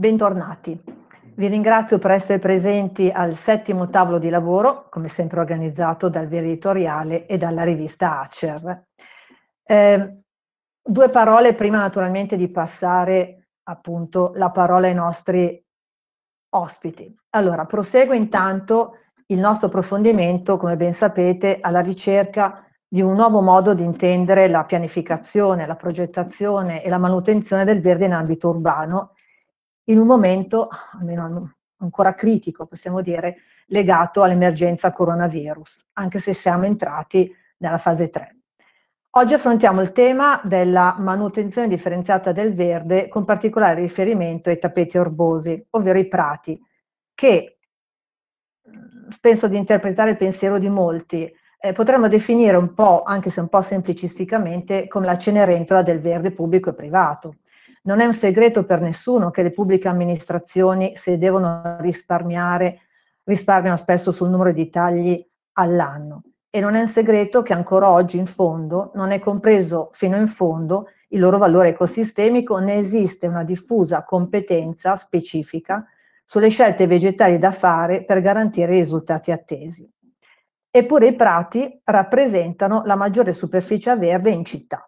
Bentornati. Vi ringrazio per essere presenti al settimo tavolo di lavoro, come sempre organizzato dal Via Editoriale e dalla rivista Acer. Eh, due parole prima naturalmente di passare appunto la parola ai nostri ospiti. Allora, prosegue intanto il nostro approfondimento, come ben sapete, alla ricerca di un nuovo modo di intendere la pianificazione, la progettazione e la manutenzione del verde in ambito urbano in un momento, almeno ancora critico, possiamo dire, legato all'emergenza coronavirus, anche se siamo entrati nella fase 3. Oggi affrontiamo il tema della manutenzione differenziata del verde con particolare riferimento ai tappeti orbosi, ovvero i prati, che penso di interpretare il pensiero di molti, eh, potremmo definire un po', anche se un po' semplicisticamente, come la cenerentola del verde pubblico e privato. Non è un segreto per nessuno che le pubbliche amministrazioni, se devono risparmiare, risparmiano spesso sul numero di tagli all'anno. E non è un segreto che ancora oggi in fondo non è compreso fino in fondo il loro valore ecosistemico, né esiste una diffusa competenza specifica sulle scelte vegetali da fare per garantire i risultati attesi. Eppure i prati rappresentano la maggiore superficie verde in città.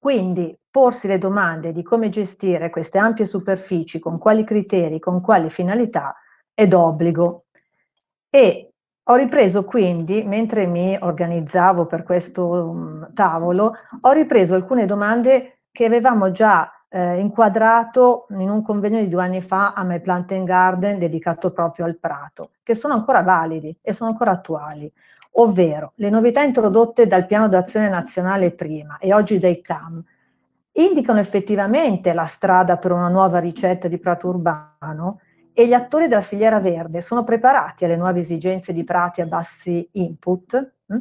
Quindi porsi le domande di come gestire queste ampie superfici, con quali criteri, con quali finalità, è d'obbligo. E ho ripreso quindi, mentre mi organizzavo per questo um, tavolo, ho ripreso alcune domande che avevamo già eh, inquadrato in un convegno di due anni fa a My Plant and Garden dedicato proprio al prato, che sono ancora validi e sono ancora attuali ovvero le novità introdotte dal piano d'azione nazionale prima e oggi dai CAM, indicano effettivamente la strada per una nuova ricetta di prato urbano e gli attori della filiera verde sono preparati alle nuove esigenze di prati a bassi input? Mm?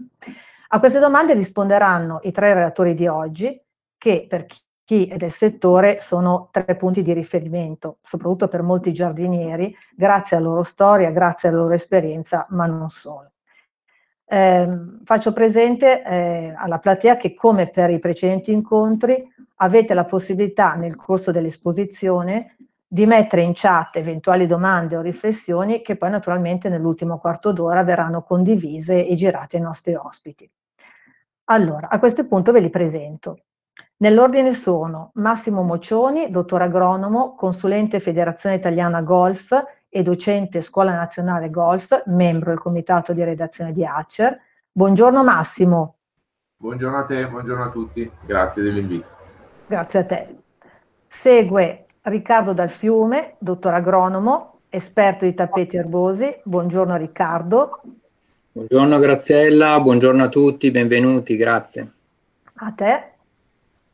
A queste domande risponderanno i tre relatori di oggi, che per chi è del settore sono tre punti di riferimento, soprattutto per molti giardinieri, grazie alla loro storia, grazie alla loro esperienza, ma non solo. Eh, faccio presente eh, alla platea che come per i precedenti incontri avete la possibilità nel corso dell'esposizione di mettere in chat eventuali domande o riflessioni che poi naturalmente nell'ultimo quarto d'ora verranno condivise e girate ai nostri ospiti. Allora, a questo punto ve li presento. Nell'ordine sono Massimo Mocioni, dottor agronomo, consulente Federazione Italiana Golf e docente Scuola Nazionale Golf, membro del comitato di redazione di Acer. Buongiorno Massimo. Buongiorno a te, buongiorno a tutti, grazie dell'invito. Grazie a te. Segue Riccardo Dal Fiume, dottor agronomo, esperto di tappeti erbosi. Buongiorno Riccardo. Buongiorno Graziella, buongiorno a tutti, benvenuti, grazie. A te.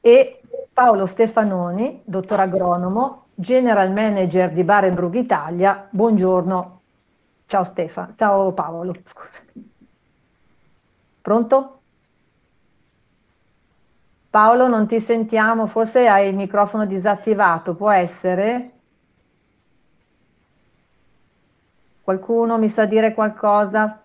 E Paolo Stefanoni, dottor agronomo, General Manager di Barenbrug Italia. Buongiorno. Ciao Stefano, ciao Paolo, scusa. Pronto? Paolo, non ti sentiamo, forse hai il microfono disattivato, può essere? Qualcuno mi sa dire qualcosa?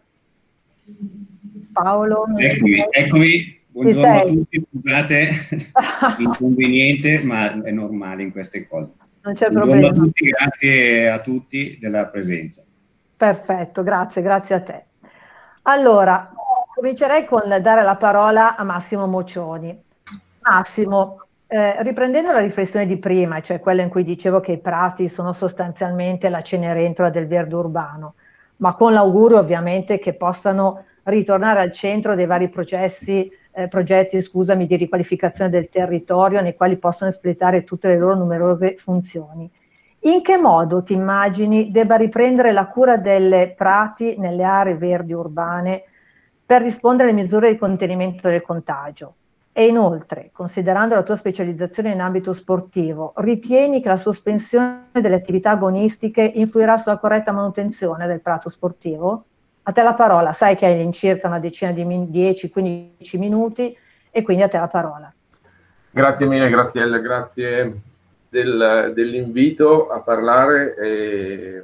Paolo? Eccomi, eccomi. Buongiorno a tutti, scusate l'inconveniente, ma è normale in queste cose. Non c'è problema. A tutti, grazie a tutti della presenza. Perfetto, grazie, grazie a te. Allora, comincerei con dare la parola a Massimo Mocioni. Massimo, eh, riprendendo la riflessione di prima, cioè quella in cui dicevo che i prati sono sostanzialmente la cenerentola del verde urbano, ma con l'augurio ovviamente che possano ritornare al centro dei vari processi eh, progetti scusami, di riqualificazione del territorio nei quali possono espletare tutte le loro numerose funzioni. In che modo ti immagini debba riprendere la cura delle prati nelle aree verdi urbane per rispondere alle misure di contenimento del contagio? E inoltre, considerando la tua specializzazione in ambito sportivo, ritieni che la sospensione delle attività agonistiche influirà sulla corretta manutenzione del prato sportivo? A te la parola, sai che hai all'incirca una decina di 10-15 minuti e quindi a te la parola. Grazie mille Graziella, grazie del, dell'invito a parlare. E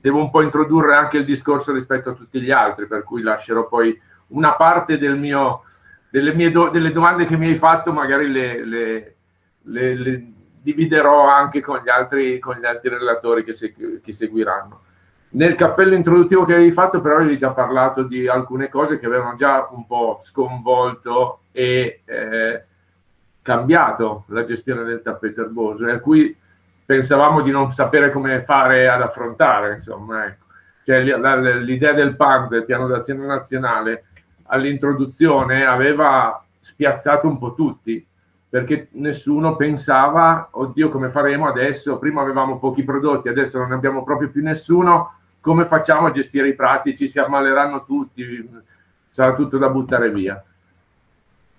devo un po' introdurre anche il discorso rispetto a tutti gli altri, per cui lascerò poi una parte del mio, delle, do, delle domande che mi hai fatto, magari le, le, le, le dividerò anche con gli altri, con gli altri relatori che, se, che, seguiranno. Nel cappello introduttivo che avevi fatto però avevi già parlato di alcune cose che avevano già un po' sconvolto e eh, cambiato la gestione del tappeto erboso e a cui pensavamo di non sapere come fare ad affrontare. Insomma, ecco. cioè, l'idea del PAN, del piano d'azione nazionale, all'introduzione aveva spiazzato un po' tutti perché nessuno pensava, oddio come faremo adesso, prima avevamo pochi prodotti, adesso non ne abbiamo proprio più nessuno, come facciamo a gestire i pratici, si ammaleranno tutti, sarà tutto da buttare via.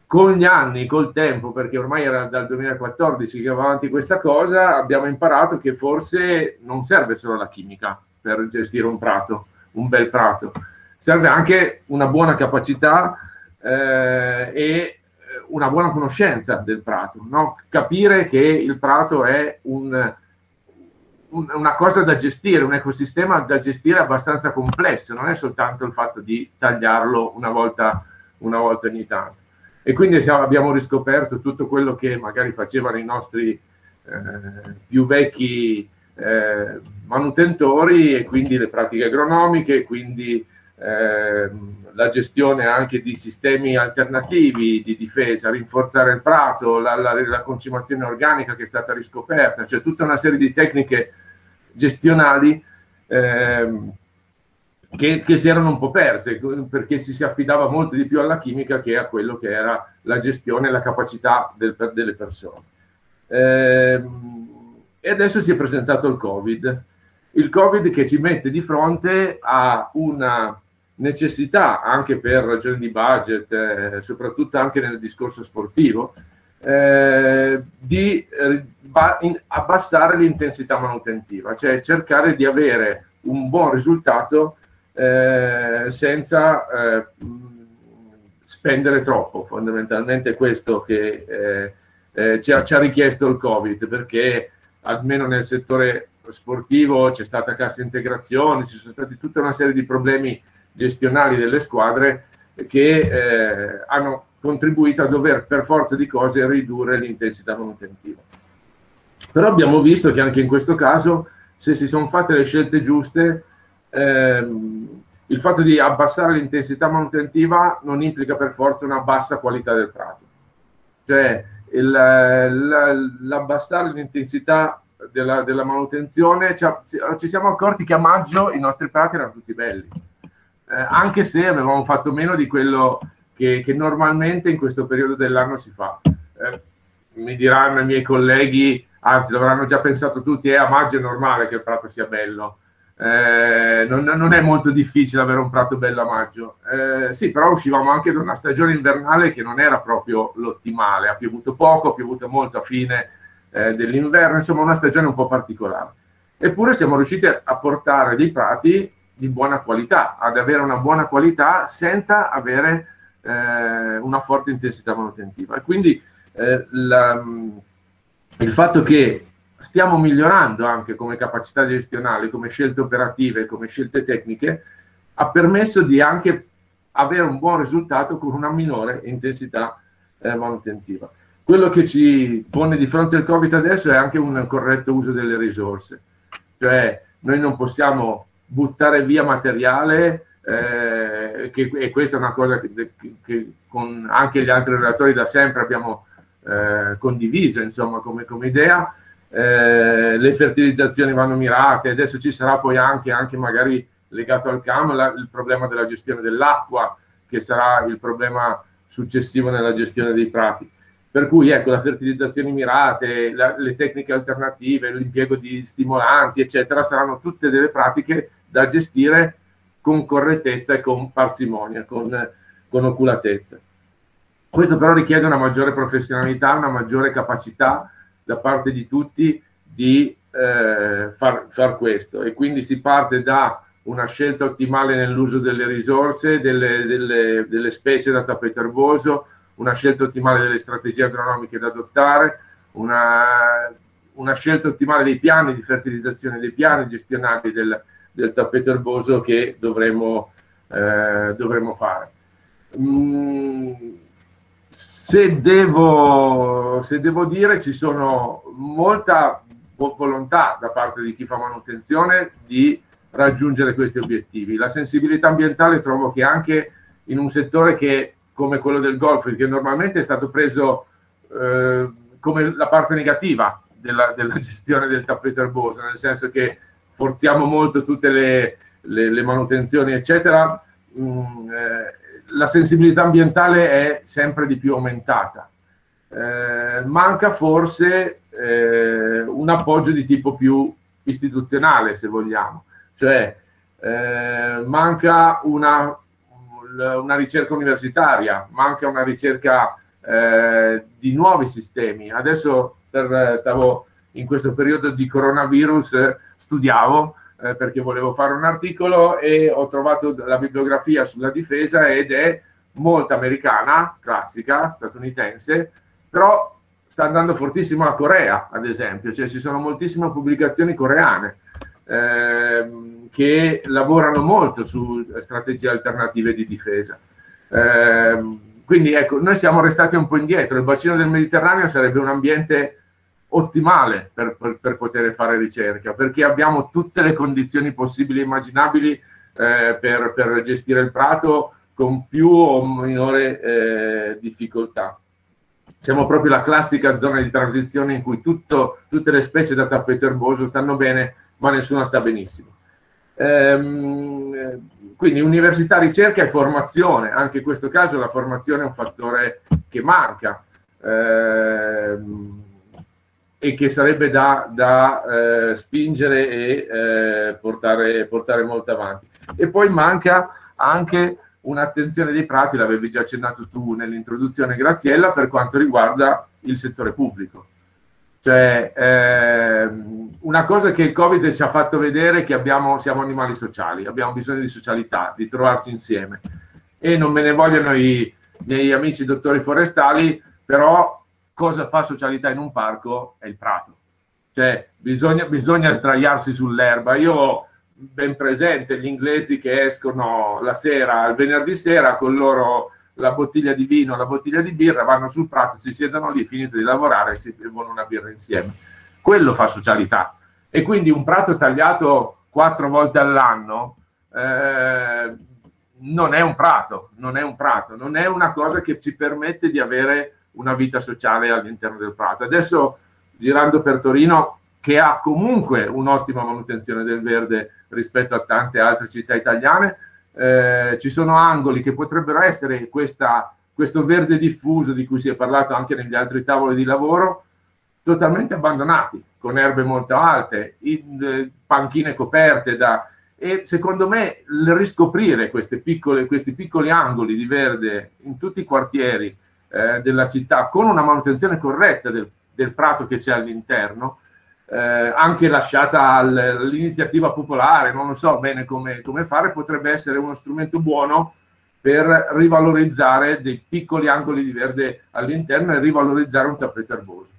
Con gli anni, col tempo, perché ormai era dal 2014 che va avanti questa cosa, abbiamo imparato che forse non serve solo la chimica per gestire un prato, un bel prato, serve anche una buona capacità eh, e una buona conoscenza del prato, no? capire che il prato è un, una cosa da gestire, un ecosistema da gestire abbastanza complesso, non è soltanto il fatto di tagliarlo una volta, una volta ogni tanto. E quindi siamo, abbiamo riscoperto tutto quello che magari facevano i nostri eh, più vecchi eh, manutentori e quindi le pratiche agronomiche, quindi eh, la gestione anche di sistemi alternativi di difesa, rinforzare il prato, la, la, la concimazione organica che è stata riscoperta, cioè tutta una serie di tecniche gestionali ehm, che, che, si erano un po' perse perché si, si affidava molto di più alla chimica che a quello che era la gestione e la capacità del, delle persone. Ehm, e adesso si è presentato il Covid. Il Covid che ci mette di fronte a una necessità anche per ragioni di budget, eh, soprattutto anche nel discorso sportivo, eh, di eh, abbassare l'intensità manutentiva, cioè cercare di avere un buon risultato eh, senza eh, spendere troppo. Fondamentalmente questo che eh, ci ha, ci, ha, richiesto il Covid, perché almeno nel settore sportivo c'è stata cassa integrazione, ci sono stati tutta una serie di problemi gestionali delle squadre che eh, hanno contribuito a dover per forza di cose ridurre l'intensità manutentiva. Però abbiamo visto che anche in questo caso, se si sono fatte le scelte giuste, ehm, il fatto di abbassare l'intensità manutentiva non implica per forza una bassa qualità del prato. Cioè, il, l'abbassare l'intensità della, della manutenzione, ci, ci siamo accorti che a maggio i nostri prati erano tutti belli eh, anche se avevamo fatto meno di quello che, che normalmente in questo periodo dell'anno si fa. Eh, mi diranno i miei colleghi, anzi lo avranno già pensato tutti, è a maggio è normale che il prato sia bello. Eh, non, non, è molto difficile avere un prato bello a maggio. Eh, sì, però uscivamo anche da una stagione invernale che non era proprio l'ottimale, ha piovuto poco, ha piovuto molto a fine eh, dell'inverno, insomma una stagione un po' particolare. Eppure siamo riusciti a portare dei prati di buona qualità, ad avere una buona qualità senza avere eh, una forte intensità manutentiva. E quindi eh, la, il fatto che stiamo migliorando anche come capacità gestionali, come scelte operative, come scelte tecniche, ha permesso di anche avere un buon risultato con una minore intensità eh, manutentiva. Quello che ci pone di fronte al Covid adesso è anche un corretto uso delle risorse, cioè noi non possiamo buttare via materiale, eh, che, e questa è una cosa che, che, con anche gli altri relatori da sempre abbiamo eh, condiviso insomma, come, come idea. Eh, le fertilizzazioni vanno mirate, adesso ci sarà poi anche, anche magari legato al CAM la, il problema della gestione dell'acqua, che sarà il problema successivo nella gestione dei prati. Per cui ecco, la fertilizzazione mirate, la, le tecniche alternative, l'impiego di stimolanti, eccetera, saranno tutte delle pratiche da gestire con correttezza e con parsimonia, con, con oculatezza. Questo però richiede una maggiore professionalità, una maggiore capacità da parte di tutti di eh, far, far, questo e quindi si parte da una scelta ottimale nell'uso delle risorse, delle, delle, delle specie da tappeto erboso, una scelta ottimale delle strategie agronomiche da adottare, una, una scelta ottimale dei piani di fertilizzazione, dei piani gestionali del, del tappeto erboso che dovremo, eh, dovremo fare. Mm, se devo, se devo dire ci sono molta volontà da parte di chi fa manutenzione di raggiungere questi obiettivi. La sensibilità ambientale trovo che anche in un settore che, come quello del golf, che normalmente è stato preso eh, come la parte negativa della, della, gestione del tappeto erboso, nel senso che forziamo molto tutte le, le, le manutenzioni, eccetera, mh, mm, eh, la sensibilità ambientale è sempre di più aumentata. Eh, manca forse eh, un appoggio di tipo più istituzionale, se vogliamo, cioè eh, manca una, una, ricerca universitaria, manca una ricerca eh, di nuovi sistemi. Adesso per, stavo in questo periodo di coronavirus, studiavo eh, perché volevo fare un articolo e ho trovato la bibliografia sulla difesa ed è molto americana, classica, statunitense, però sta andando fortissimo la Corea, ad esempio, cioè ci sono moltissime pubblicazioni coreane eh, che lavorano molto su strategie alternative di difesa. Eh, quindi ecco, noi siamo restati un po' indietro, il bacino del Mediterraneo sarebbe un ambiente ottimale per, per, per poter fare ricerca, perché abbiamo tutte le condizioni possibili e immaginabili eh, per, per, gestire il prato con più o minore eh, difficoltà. Siamo proprio la classica zona di transizione in cui tutto, tutte le specie da tappeto erboso stanno bene, ma nessuna sta benissimo. Ehm, quindi università, ricerca e formazione, anche in questo caso la formazione è un fattore che manca. Ehm, e che sarebbe da, da eh, spingere e eh, portare, portare, molto avanti. E poi manca anche un'attenzione dei prati, l'avevi già accennato tu nell'introduzione Graziella, per quanto riguarda il settore pubblico. Cioè, eh, una cosa che il Covid ci ha fatto vedere è che abbiamo, siamo animali sociali, abbiamo bisogno di socialità, di trovarsi insieme. E non me ne vogliono i miei amici dottori forestali, però cosa fa socialità in un parco è il prato. Cioè, bisogna, bisogna sdraiarsi sull'erba. Io ho ben presente gli inglesi che escono la sera, il venerdì sera, con loro la bottiglia di vino, la bottiglia di birra, vanno sul prato, si siedono lì, finito di lavorare e si bevono una birra insieme. Quello fa socialità. E quindi un prato tagliato quattro volte all'anno eh, non è un prato, non è un prato, non è una cosa che ci permette di avere una vita sociale all'interno del Prato. Adesso girando per Torino, che ha comunque un'ottima manutenzione del verde rispetto a tante altre città italiane, eh, ci sono angoli che potrebbero essere questa, questo verde diffuso di cui si è parlato anche negli altri tavoli di lavoro, totalmente abbandonati, con erbe molto alte, in, eh, panchine coperte da, e secondo me il riscoprire piccole, questi piccoli angoli di verde in tutti i quartieri eh, della città con una manutenzione corretta del, del prato che c'è all'interno, eh, anche lasciata al, all'iniziativa popolare, non lo so bene come, come fare, potrebbe essere uno strumento buono per rivalorizzare dei piccoli angoli di verde all'interno e rivalorizzare un tappeto erboso.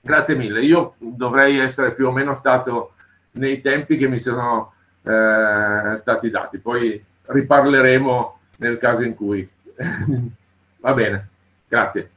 Grazie mille, io dovrei essere più o meno stato nei tempi che mi sono eh, stati dati, poi riparleremo nel caso in cui Va bene, grazie.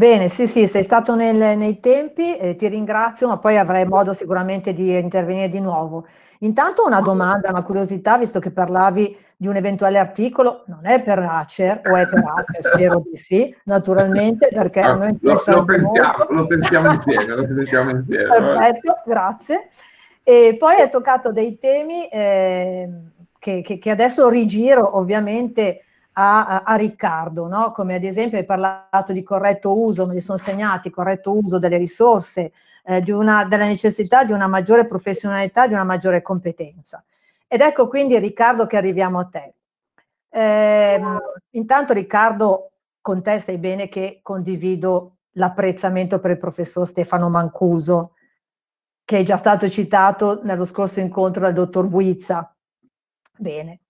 Bene, sì, sì, sei stato nel, nei tempi, eh, ti ringrazio, ma poi avrai modo sicuramente di intervenire di nuovo. Intanto una domanda, una curiosità, visto che parlavi di un eventuale articolo, non è per Acer o è per Acer, spero di sì, naturalmente, perché ah, noi lo, lo, pensiamo, lo pensiamo insieme, lo pensiamo insieme. Perfetto, grazie. E poi hai toccato dei temi eh, che, che, che adesso rigiro, ovviamente, a, a Riccardo, no? come ad esempio hai parlato di corretto uso, me li sono segnati, corretto uso delle risorse, eh, una, della necessità di una maggiore professionalità, di una maggiore competenza. Ed ecco quindi Riccardo che arriviamo a te. Eh, intanto Riccardo, con te sai bene che condivido l'apprezzamento per il professor Stefano Mancuso, che è già stato citato nello scorso incontro dal dottor Buizza. Bene.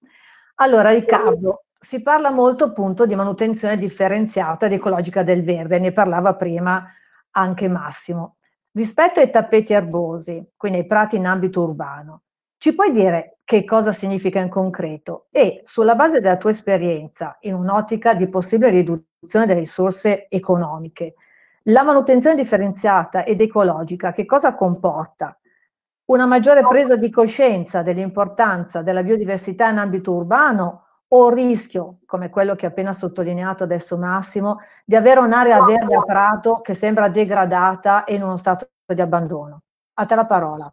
Allora Riccardo, si parla molto appunto di manutenzione differenziata ed ecologica del verde, ne parlava prima anche Massimo. Rispetto ai tappeti erbosi, quindi ai prati in ambito urbano, ci puoi dire che cosa significa in concreto e sulla base della tua esperienza in un'ottica di possibile riduzione delle risorse economiche. La manutenzione differenziata ed ecologica che cosa comporta? Una maggiore presa di coscienza dell'importanza della biodiversità in ambito urbano o rischio, come quello che ha appena sottolineato adesso Massimo, di avere un'area verde a prato che sembra degradata e in uno stato di abbandono. A te la parola.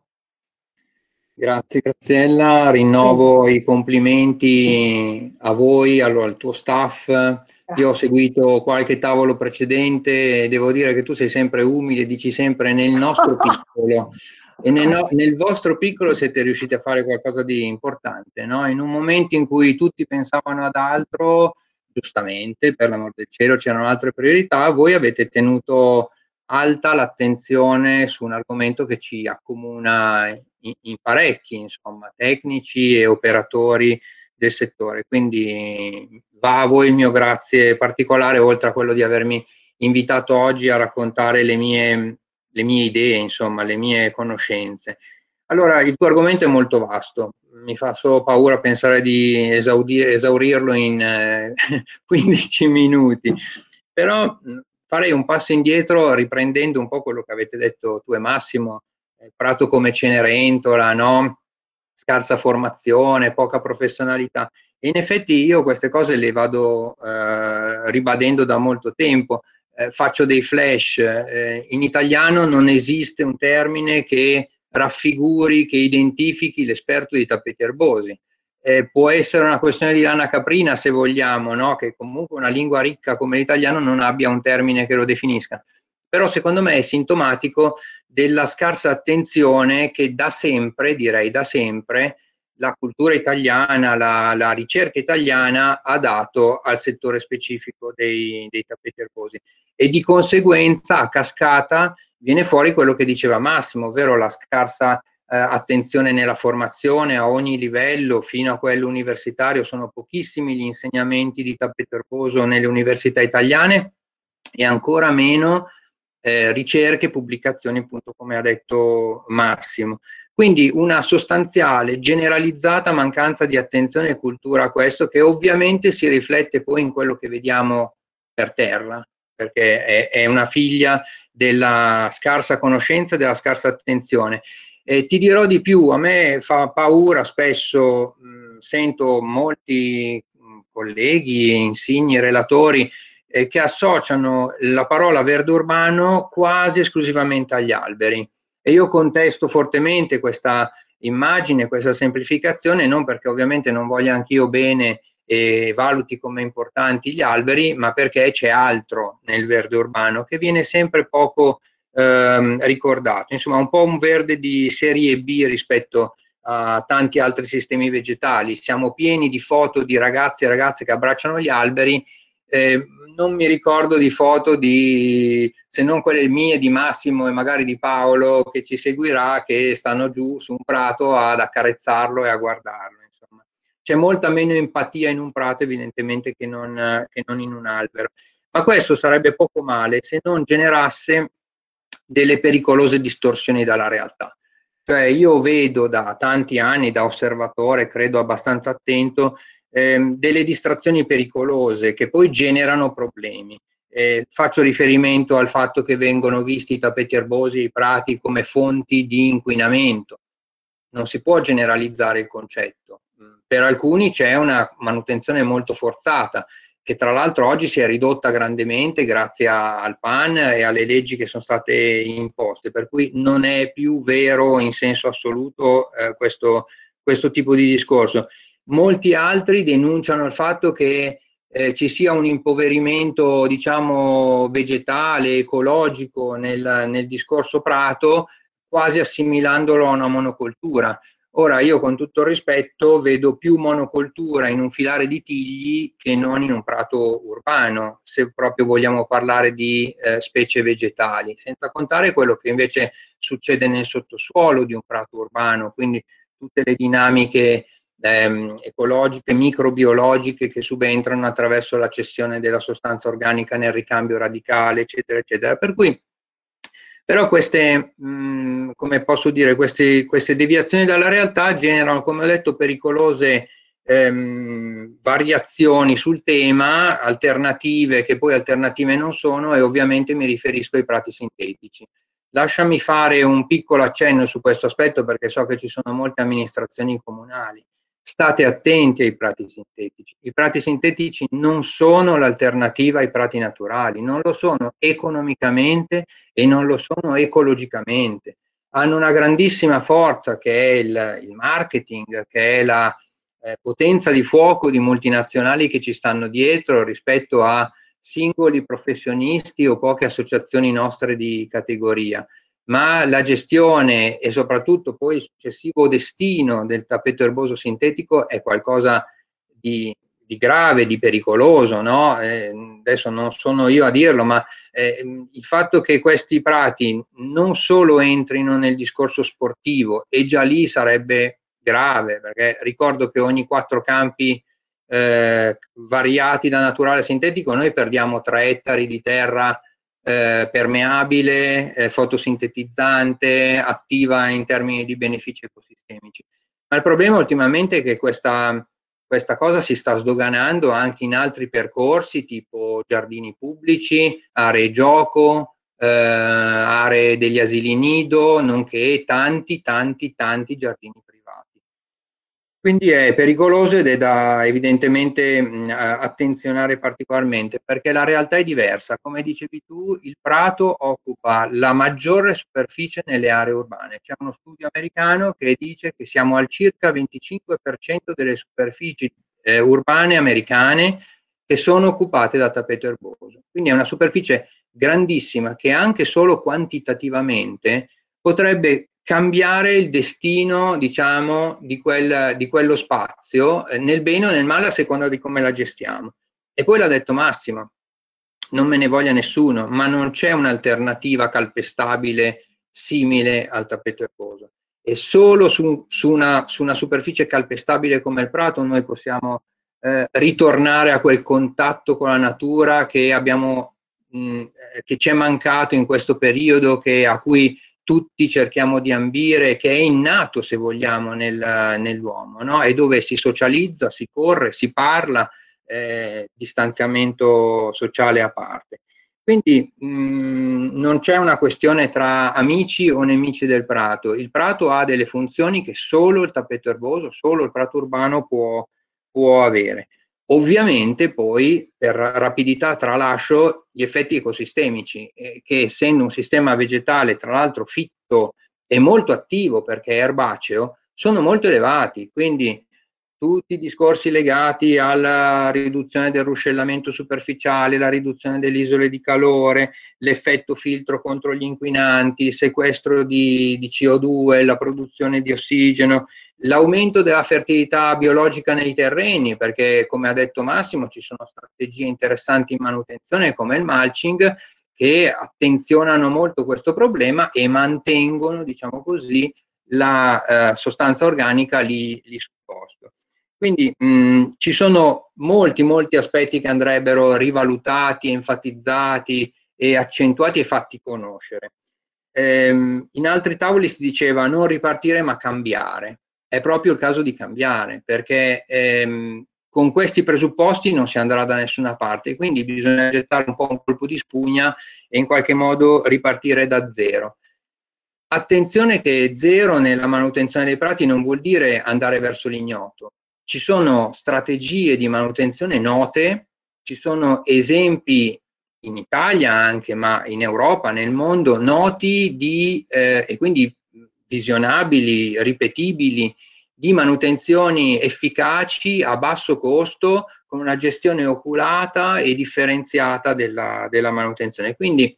Grazie Graziella, rinnovo sì. i complimenti a voi, al tuo staff. Grazie. Io ho seguito qualche tavolo precedente e devo dire che tu sei sempre umile, dici sempre nel nostro piccolo. E nel, nel, vostro piccolo siete riusciti a fare qualcosa di importante, no? In un momento in cui tutti pensavano ad altro, giustamente, per l'amor del cielo c'erano altre priorità, voi avete tenuto alta l'attenzione su un argomento che ci accomuna in, in parecchi, insomma, tecnici e operatori del settore. Quindi va a voi il mio grazie particolare, oltre a quello di avermi invitato oggi a raccontare le mie, le mie idee, insomma, le mie conoscenze. Allora, il tuo argomento è molto vasto, mi fa solo paura pensare di esaudire, esaurirlo in eh, 15 minuti, però farei un passo indietro riprendendo un po' quello che avete detto tu e Massimo eh, prato come Cenerentola, no? scarsa formazione, poca professionalità. E in effetti io queste cose le vado eh, ribadendo da molto tempo. Eh, faccio dei flash. Eh, in italiano non esiste un termine che raffiguri, che identifichi l'esperto di tappeti erbosi. Eh, può essere una questione di lana caprina se vogliamo, no? che comunque una lingua ricca come l'italiano non abbia un termine che lo definisca. Però secondo me è sintomatico della scarsa attenzione che da sempre, direi da sempre, la cultura italiana, la, la ricerca italiana ha dato al settore specifico dei, dei tappeti erbosi e di conseguenza a cascata viene fuori quello che diceva Massimo, ovvero la scarsa eh, attenzione nella formazione a ogni livello, fino a quello universitario, sono pochissimi gli insegnamenti di tappeto erboso nelle università italiane e ancora meno eh, ricerche, pubblicazioni, appunto come ha detto Massimo. Quindi una sostanziale, generalizzata mancanza di attenzione e cultura a questo che ovviamente si riflette poi in quello che vediamo per terra, perché è, è una figlia della scarsa conoscenza e della scarsa attenzione. E ti dirò di più, a me fa paura spesso, mh, sento molti mh, colleghi, insigni, relatori eh, che associano la parola verde urbano quasi esclusivamente agli alberi. E io contesto fortemente questa immagine, questa semplificazione, non perché ovviamente non voglia anch'io bene e valuti come importanti gli alberi, ma perché c'è altro nel verde urbano che viene sempre poco ehm, ricordato. Insomma, un po' un verde di serie B rispetto a tanti altri sistemi vegetali. Siamo pieni di foto di ragazzi e ragazze che abbracciano gli alberi eh, non mi ricordo di foto di, se non quelle mie di Massimo e magari di Paolo che ci seguirà, che stanno giù su un prato ad accarezzarlo e a guardarlo. Insomma. C'è molta meno empatia in un prato evidentemente che non, che non in un albero. Ma questo sarebbe poco male se non generasse delle pericolose distorsioni dalla realtà. Cioè io vedo da tanti anni, da osservatore, credo abbastanza attento, ehm, delle distrazioni pericolose che poi generano problemi. Eh, faccio riferimento al fatto che vengono visti i tappeti erbosi e i prati come fonti di inquinamento. Non si può generalizzare il concetto. Per alcuni c'è una manutenzione molto forzata, che tra l'altro oggi si è ridotta grandemente grazie a, al PAN e alle leggi che sono state imposte, per cui non è più vero in senso assoluto eh, questo, questo tipo di discorso. Molti altri denunciano il fatto che eh, ci sia un impoverimento, diciamo, vegetale, ecologico nel, nel discorso prato, quasi assimilandolo a una monocoltura. Ora io con tutto il rispetto vedo più monocoltura in un filare di tigli che non in un prato urbano, se proprio vogliamo parlare di eh, specie vegetali, senza contare quello che invece succede nel sottosuolo di un prato urbano, quindi tutte le dinamiche ehm, ecologiche, microbiologiche che subentrano attraverso la cessione della sostanza organica nel ricambio radicale, eccetera, eccetera. Per cui, però queste, mh, come posso dire, queste, queste deviazioni dalla realtà generano, come ho detto, pericolose ehm, variazioni sul tema, alternative che poi alternative non sono e ovviamente mi riferisco ai prati sintetici. Lasciami fare un piccolo accenno su questo aspetto perché so che ci sono molte amministrazioni comunali. State attenti ai prati sintetici. I prati sintetici non sono l'alternativa ai prati naturali, non lo sono economicamente e non lo sono ecologicamente. Hanno una grandissima forza che è il, il marketing, che è la, eh, potenza di fuoco di multinazionali che ci stanno dietro rispetto a singoli professionisti o poche associazioni nostre di categoria, ma la gestione e soprattutto poi il successivo destino del tappeto erboso sintetico è qualcosa di, di grave, di pericoloso, no? eh, adesso non sono io a dirlo, ma eh, il fatto che questi prati non solo entrino nel discorso sportivo e già lì sarebbe grave, perché ricordo che ogni quattro campi eh, variati da naturale sintetico noi perdiamo tre ettari di terra eh, permeabile, eh, fotosintetizzante, attiva in termini di benefici ecosistemici. Ma il problema ultimamente è che questa, questa cosa si sta sdoganando anche in altri percorsi tipo giardini pubblici, aree gioco, eh, aree degli asili nido, nonché tanti, tanti, tanti giardini quindi è pericoloso ed è da evidentemente mh, attenzionare particolarmente perché la realtà è diversa. Come dicevi tu, il prato occupa la maggiore superficie nelle aree urbane. C'è uno studio americano che dice che siamo al circa 25% delle superfici eh, urbane americane che sono occupate da tappeto erboso. Quindi è una superficie grandissima che anche solo quantitativamente potrebbe cambiare il destino, diciamo, di, quel, di quello spazio, eh, nel bene o nel male a seconda di come la gestiamo. E poi l'ha detto Massimo, non me ne voglia nessuno, ma non c'è un'alternativa calpestabile simile al tappeto erboso. E solo su, su, una, su, una, superficie calpestabile come il prato noi possiamo eh, ritornare a quel contatto con la natura che abbiamo mh, eh, che ci è mancato in questo periodo, che, a cui tutti cerchiamo di ambire, che è innato, se vogliamo, nel, nell'uomo, no? e dove si socializza, si corre, si parla, eh, distanziamento sociale a parte. Quindi mh, mm, non c'è una questione tra amici o nemici del prato. Il prato ha delle funzioni che solo il tappeto erboso, solo il prato urbano può, può avere. Ovviamente poi per rapidità tralascio gli effetti ecosistemici eh, che essendo un sistema vegetale tra l'altro fitto e molto attivo perché è erbaceo sono molto elevati, quindi tutti i discorsi legati alla riduzione del ruscellamento superficiale, la riduzione delle isole di calore, l'effetto filtro contro gli inquinanti, il sequestro di, di CO2, la produzione di ossigeno, L'aumento della fertilità biologica nei terreni, perché come ha detto Massimo ci sono strategie interessanti in manutenzione come il mulching che attenzionano molto questo problema e mantengono, diciamo così, la eh, sostanza organica lì, lì sul posto. Quindi mh, ci sono molti, molti aspetti che andrebbero rivalutati, enfatizzati e accentuati e fatti conoscere. Ehm, in altri tavoli si diceva non ripartire ma cambiare è proprio il caso di cambiare, perché ehm, con questi presupposti non si andrà da nessuna parte, quindi bisogna gettare un po' un colpo di spugna e in qualche modo ripartire da zero. Attenzione che zero nella manutenzione dei prati non vuol dire andare verso l'ignoto. Ci sono strategie di manutenzione note, ci sono esempi in Italia anche, ma in Europa, nel mondo, noti di, eh, e quindi visionabili, ripetibili, di manutenzioni efficaci a basso costo con una gestione oculata e differenziata della, della manutenzione. Quindi,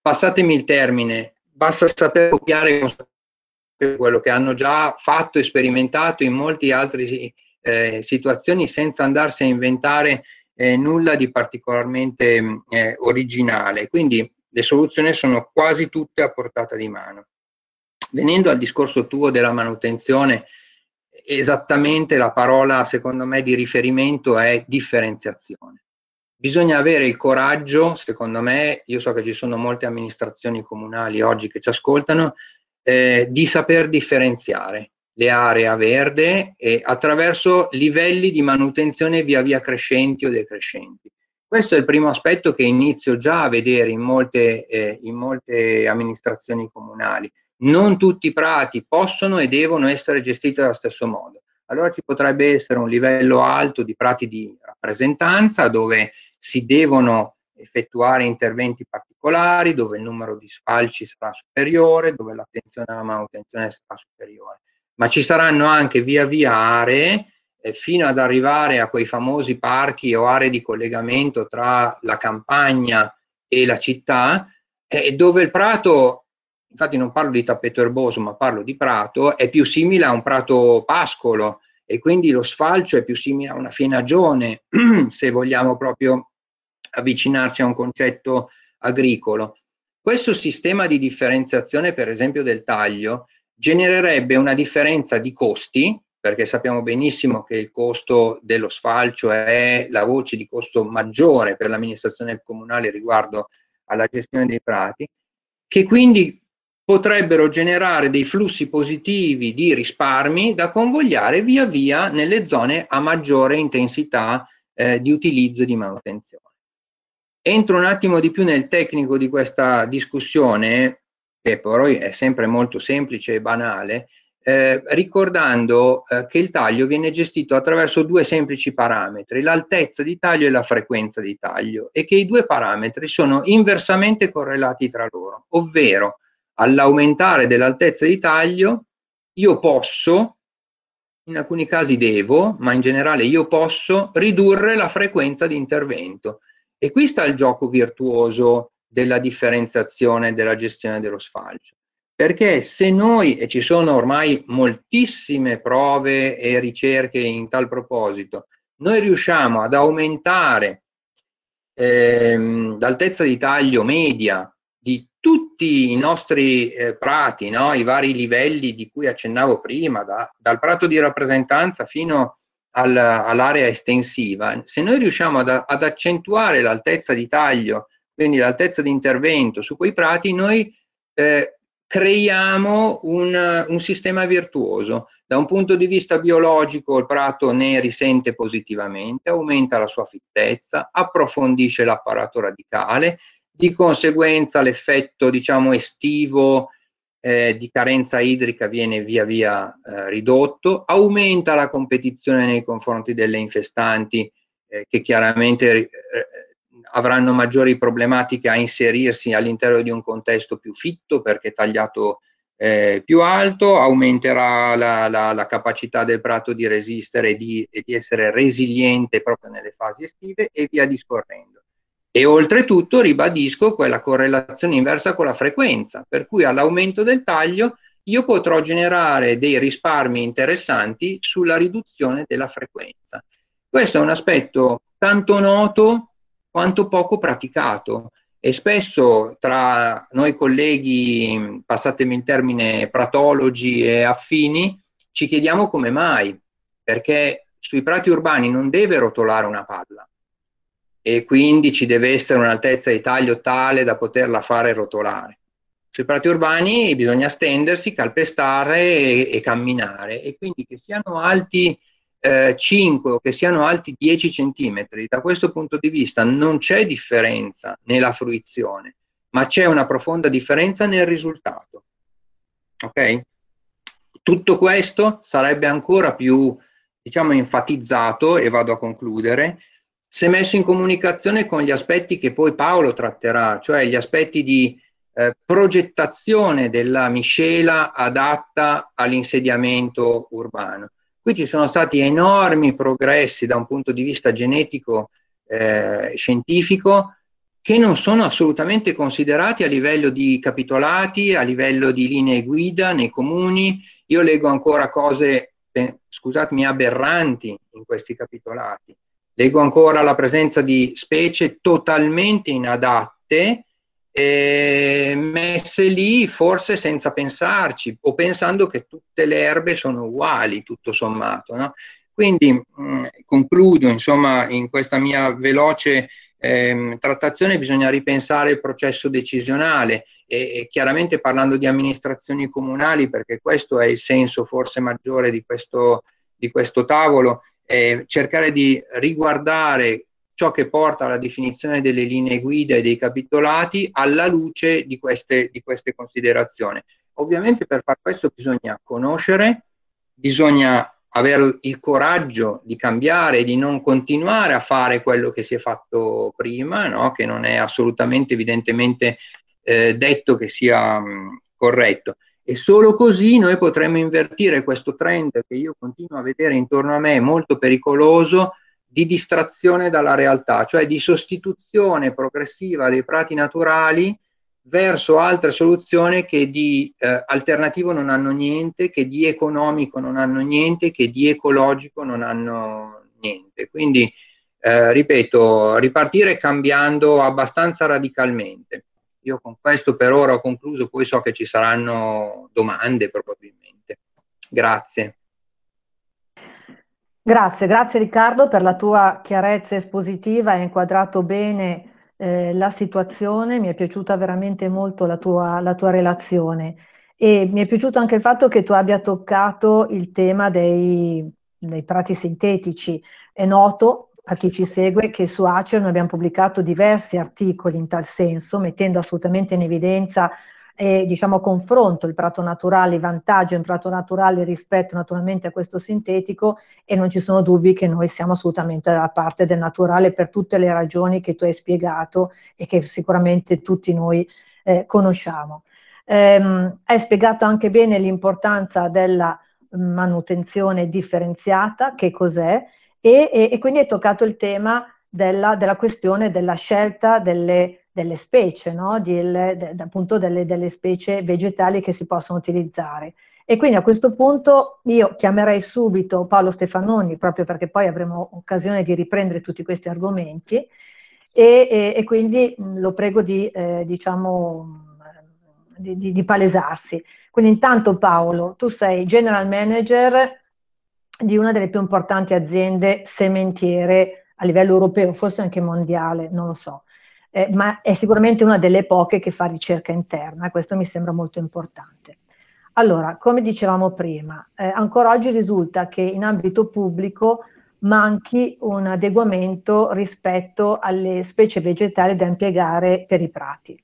passatemi il termine, basta sapere copiare quello che hanno già fatto e sperimentato in molte altre eh, situazioni senza andarsi a inventare eh, nulla di particolarmente eh, originale. Quindi le soluzioni sono quasi tutte a portata di mano. Venendo al discorso tuo della manutenzione, esattamente la parola secondo me di riferimento è differenziazione. Bisogna avere il coraggio, secondo me, io so che ci sono molte amministrazioni comunali oggi che ci ascoltano, eh, di saper differenziare le aree a verde e attraverso livelli di manutenzione via via crescenti o decrescenti. Questo è il primo aspetto che inizio già a vedere in molte, eh, in molte amministrazioni comunali. Non tutti i prati possono e devono essere gestiti allo stesso modo. Allora ci potrebbe essere un livello alto di prati di rappresentanza dove si devono effettuare interventi particolari, dove il numero di sfalci sarà superiore, dove l'attenzione alla manutenzione sarà superiore. Ma ci saranno anche via via aree eh, fino ad arrivare a quei famosi parchi o aree di collegamento tra la campagna e la città, eh, dove il prato, infatti non parlo di tappeto erboso, ma parlo di prato, è più simile a un prato pascolo e quindi lo sfalcio è più simile a una fienagione, se vogliamo proprio avvicinarci a un concetto agricolo. Questo sistema di differenziazione, per esempio, del taglio, genererebbe una differenza di costi, perché sappiamo benissimo che il costo dello sfalcio è la voce di costo maggiore per l'amministrazione comunale riguardo alla gestione dei prati, che quindi potrebbero generare dei flussi positivi di risparmi da convogliare via via nelle zone a maggiore intensità eh, di utilizzo e di manutenzione. Entro un attimo di più nel tecnico di questa discussione, che poi è sempre molto semplice e banale, eh, ricordando eh, che il taglio viene gestito attraverso due semplici parametri, l'altezza di taglio e la frequenza di taglio, e che i due parametri sono inversamente correlati tra loro, ovvero all'aumentare dell'altezza di taglio io posso, in alcuni casi devo, ma in generale io posso ridurre la frequenza di intervento e qui sta il gioco virtuoso della differenziazione della gestione dello sfalcio. Perché se noi, e ci sono ormai moltissime prove e ricerche in tal proposito, noi riusciamo ad aumentare ehm, l'altezza di taglio media di tutti i nostri eh, prati, no? i vari livelli di cui accennavo prima, da, dal prato di rappresentanza fino a all'area estensiva, se noi riusciamo ad, ad accentuare l'altezza di taglio, quindi l'altezza di intervento su quei prati, noi eh, creiamo un, un, sistema virtuoso. Da un punto di vista biologico il prato ne risente positivamente, aumenta la sua fittezza, approfondisce l'apparato radicale, di conseguenza l'effetto diciamo estivo eh, di carenza idrica viene via via eh, ridotto, aumenta la competizione nei confronti delle infestanti eh, che chiaramente eh, avranno maggiori problematiche a inserirsi all'interno di un contesto più fitto perché tagliato eh, più alto, aumenterà la, la, la, capacità del prato di resistere e di, e di essere resiliente proprio nelle fasi estive e via discorrendo. E oltretutto ribadisco quella correlazione inversa con la frequenza, per cui all'aumento del taglio io potrò generare dei risparmi interessanti sulla riduzione della frequenza. Questo è un aspetto tanto noto quanto poco praticato e spesso tra noi colleghi, passatemi il termine, pratologi e affini, ci chiediamo come mai, perché sui prati urbani non deve rotolare una palla, e quindi ci deve essere un'altezza di taglio tale da poterla fare rotolare. Sui prati urbani bisogna stendersi, calpestare e, e camminare e quindi che siano alti eh, 5 o che siano alti 10 centimetri, da questo punto di vista non c'è differenza nella fruizione, ma c'è una profonda differenza nel risultato. Ok? Tutto questo sarebbe ancora più, diciamo, enfatizzato, e vado a concludere, se messo in comunicazione con gli aspetti che poi Paolo tratterà, cioè gli aspetti di eh, progettazione della miscela adatta all'insediamento urbano. Qui ci sono stati enormi progressi da un punto di vista genetico eh, scientifico che non sono assolutamente considerati a livello di capitolati, a livello di linee guida nei comuni. Io leggo ancora cose, eh, scusatemi, aberranti in questi capitolati Leggo ancora la presenza di specie totalmente inadatte eh, messe lì forse senza pensarci o pensando che tutte le erbe sono uguali, tutto sommato. No? Quindi mh, concludo insomma in questa mia veloce ehm, trattazione bisogna ripensare il processo decisionale e, e, chiaramente parlando di amministrazioni comunali, perché questo è il senso forse maggiore di questo, di questo tavolo, eh, cercare di riguardare ciò che porta alla definizione delle linee guida e dei capitolati alla luce di queste, di queste considerazioni. Ovviamente per far questo bisogna conoscere, bisogna avere il coraggio di cambiare di non continuare a fare quello che si è fatto prima, no? che non è assolutamente evidentemente eh, detto che sia mh, corretto. E solo così noi potremo invertire questo trend che io continuo a vedere intorno a me molto pericoloso di distrazione dalla realtà, cioè di sostituzione progressiva dei prati naturali verso altre soluzioni che di eh, alternativo non hanno niente, che di economico non hanno niente, che di ecologico non hanno niente. Quindi, eh, ripeto, ripartire cambiando abbastanza radicalmente. Io con questo per ora ho concluso, poi so che ci saranno domande probabilmente. Grazie. Grazie, grazie Riccardo per la tua chiarezza espositiva, hai inquadrato bene eh, la situazione, mi è piaciuta veramente molto la tua, la tua relazione e mi è piaciuto anche il fatto che tu abbia toccato il tema dei, dei prati sintetici. È noto a chi ci segue che su Acer noi abbiamo pubblicato diversi articoli in tal senso, mettendo assolutamente in evidenza e diciamo confronto il prato naturale, i vantaggi del prato naturale rispetto naturalmente a questo sintetico e non ci sono dubbi che noi siamo assolutamente dalla parte del naturale per tutte le ragioni che tu hai spiegato e che sicuramente tutti noi eh, conosciamo. Eh, hai spiegato anche bene l'importanza della manutenzione differenziata, che cos'è, e, e, e quindi hai toccato il tema della, della questione della scelta delle delle specie, no? Di, de, appunto delle, delle, specie vegetali che si possono utilizzare. E quindi a questo punto io chiamerei subito Paolo Stefanoni, proprio perché poi avremo occasione di riprendere tutti questi argomenti, e, e, e quindi lo prego di, eh, diciamo, di, di, di palesarsi. Quindi intanto Paolo, tu sei general manager di una delle più importanti aziende sementiere a livello europeo, forse anche mondiale, non lo so eh, ma è sicuramente una delle poche che fa ricerca interna, questo mi sembra molto importante. Allora, come dicevamo prima, eh, ancora oggi risulta che in ambito pubblico manchi un adeguamento rispetto alle specie vegetali da impiegare per i prati.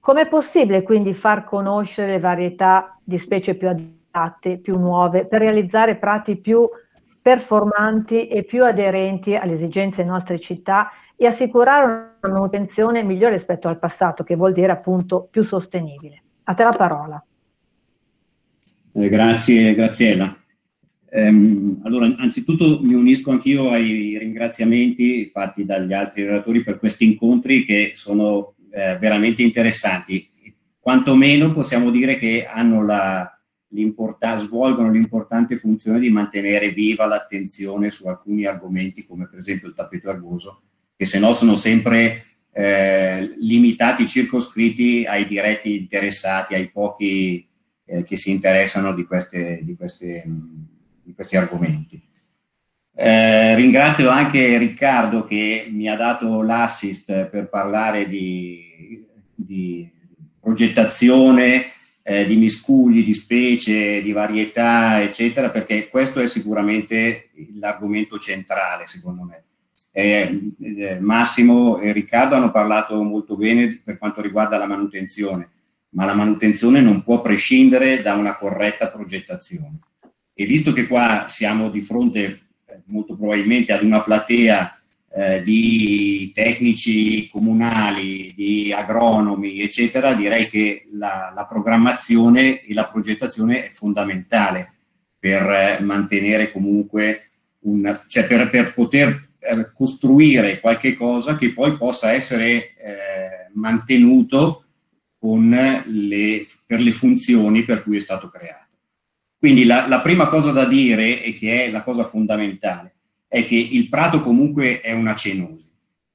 Com'è possibile quindi far conoscere le varietà di specie più adatte, più nuove, per realizzare prati più performanti e più aderenti alle esigenze delle nostre città e assicurare una manutenzione migliore rispetto al passato, che vuol dire appunto più sostenibile. A te la parola. Eh, grazie, Graziella. Ehm, allora, anzitutto mi unisco anch'io ai ringraziamenti fatti dagli altri relatori per questi incontri che sono eh, veramente interessanti. Quantomeno possiamo dire che hanno la, svolgono l'importante funzione di mantenere viva l'attenzione su alcuni argomenti come per esempio il tappeto erboso che se no sono sempre eh, limitati, circoscritti ai diretti interessati, ai pochi eh, che si interessano di, queste, di, queste, di questi argomenti. Eh, ringrazio anche Riccardo che mi ha dato l'assist per parlare di, di progettazione, eh, di miscugli, di specie, di varietà, eccetera, perché questo è sicuramente l'argomento centrale, secondo me. Eh, eh, Massimo e Riccardo hanno parlato molto bene per quanto riguarda la manutenzione, ma la manutenzione non può prescindere da una corretta progettazione. E visto che qua siamo di fronte eh, molto probabilmente ad una platea eh, di tecnici comunali, di agronomi, eccetera, direi che la, la programmazione e la progettazione è fondamentale per eh, mantenere comunque un, cioè per, per poter eh, costruire qualche cosa che poi possa essere eh, mantenuto le, per le funzioni per cui è stato creato. Quindi la, la, prima cosa da dire, e che è la cosa fondamentale, è che il prato comunque è una cenosi,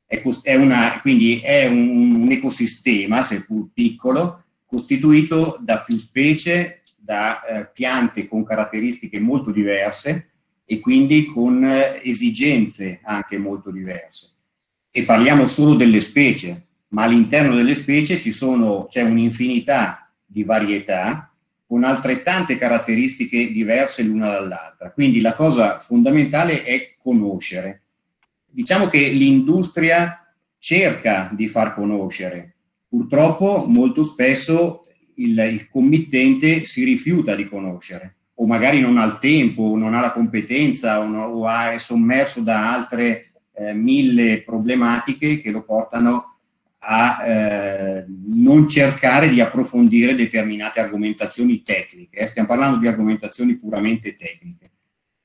è, una, quindi è un, ecosistema, seppur piccolo, costituito da più specie, da eh, piante con caratteristiche molto diverse, e quindi con eh, esigenze anche molto diverse. e parliamo solo delle specie, ma all'interno delle specie c'è un'infinità di varietà con altrettante caratteristiche diverse l'una dall'altra. Quindi la cosa fondamentale è conoscere. Diciamo che l'industria cerca di far conoscere. Purtroppo molto spesso il, il committente si rifiuta di conoscere o magari non ha il tempo, non ha la competenza o, no, o è sommerso da altre eh, mille problematiche che lo portano a eh, non cercare di approfondire determinate argomentazioni tecniche. Eh. Stiamo parlando di argomentazioni puramente tecniche.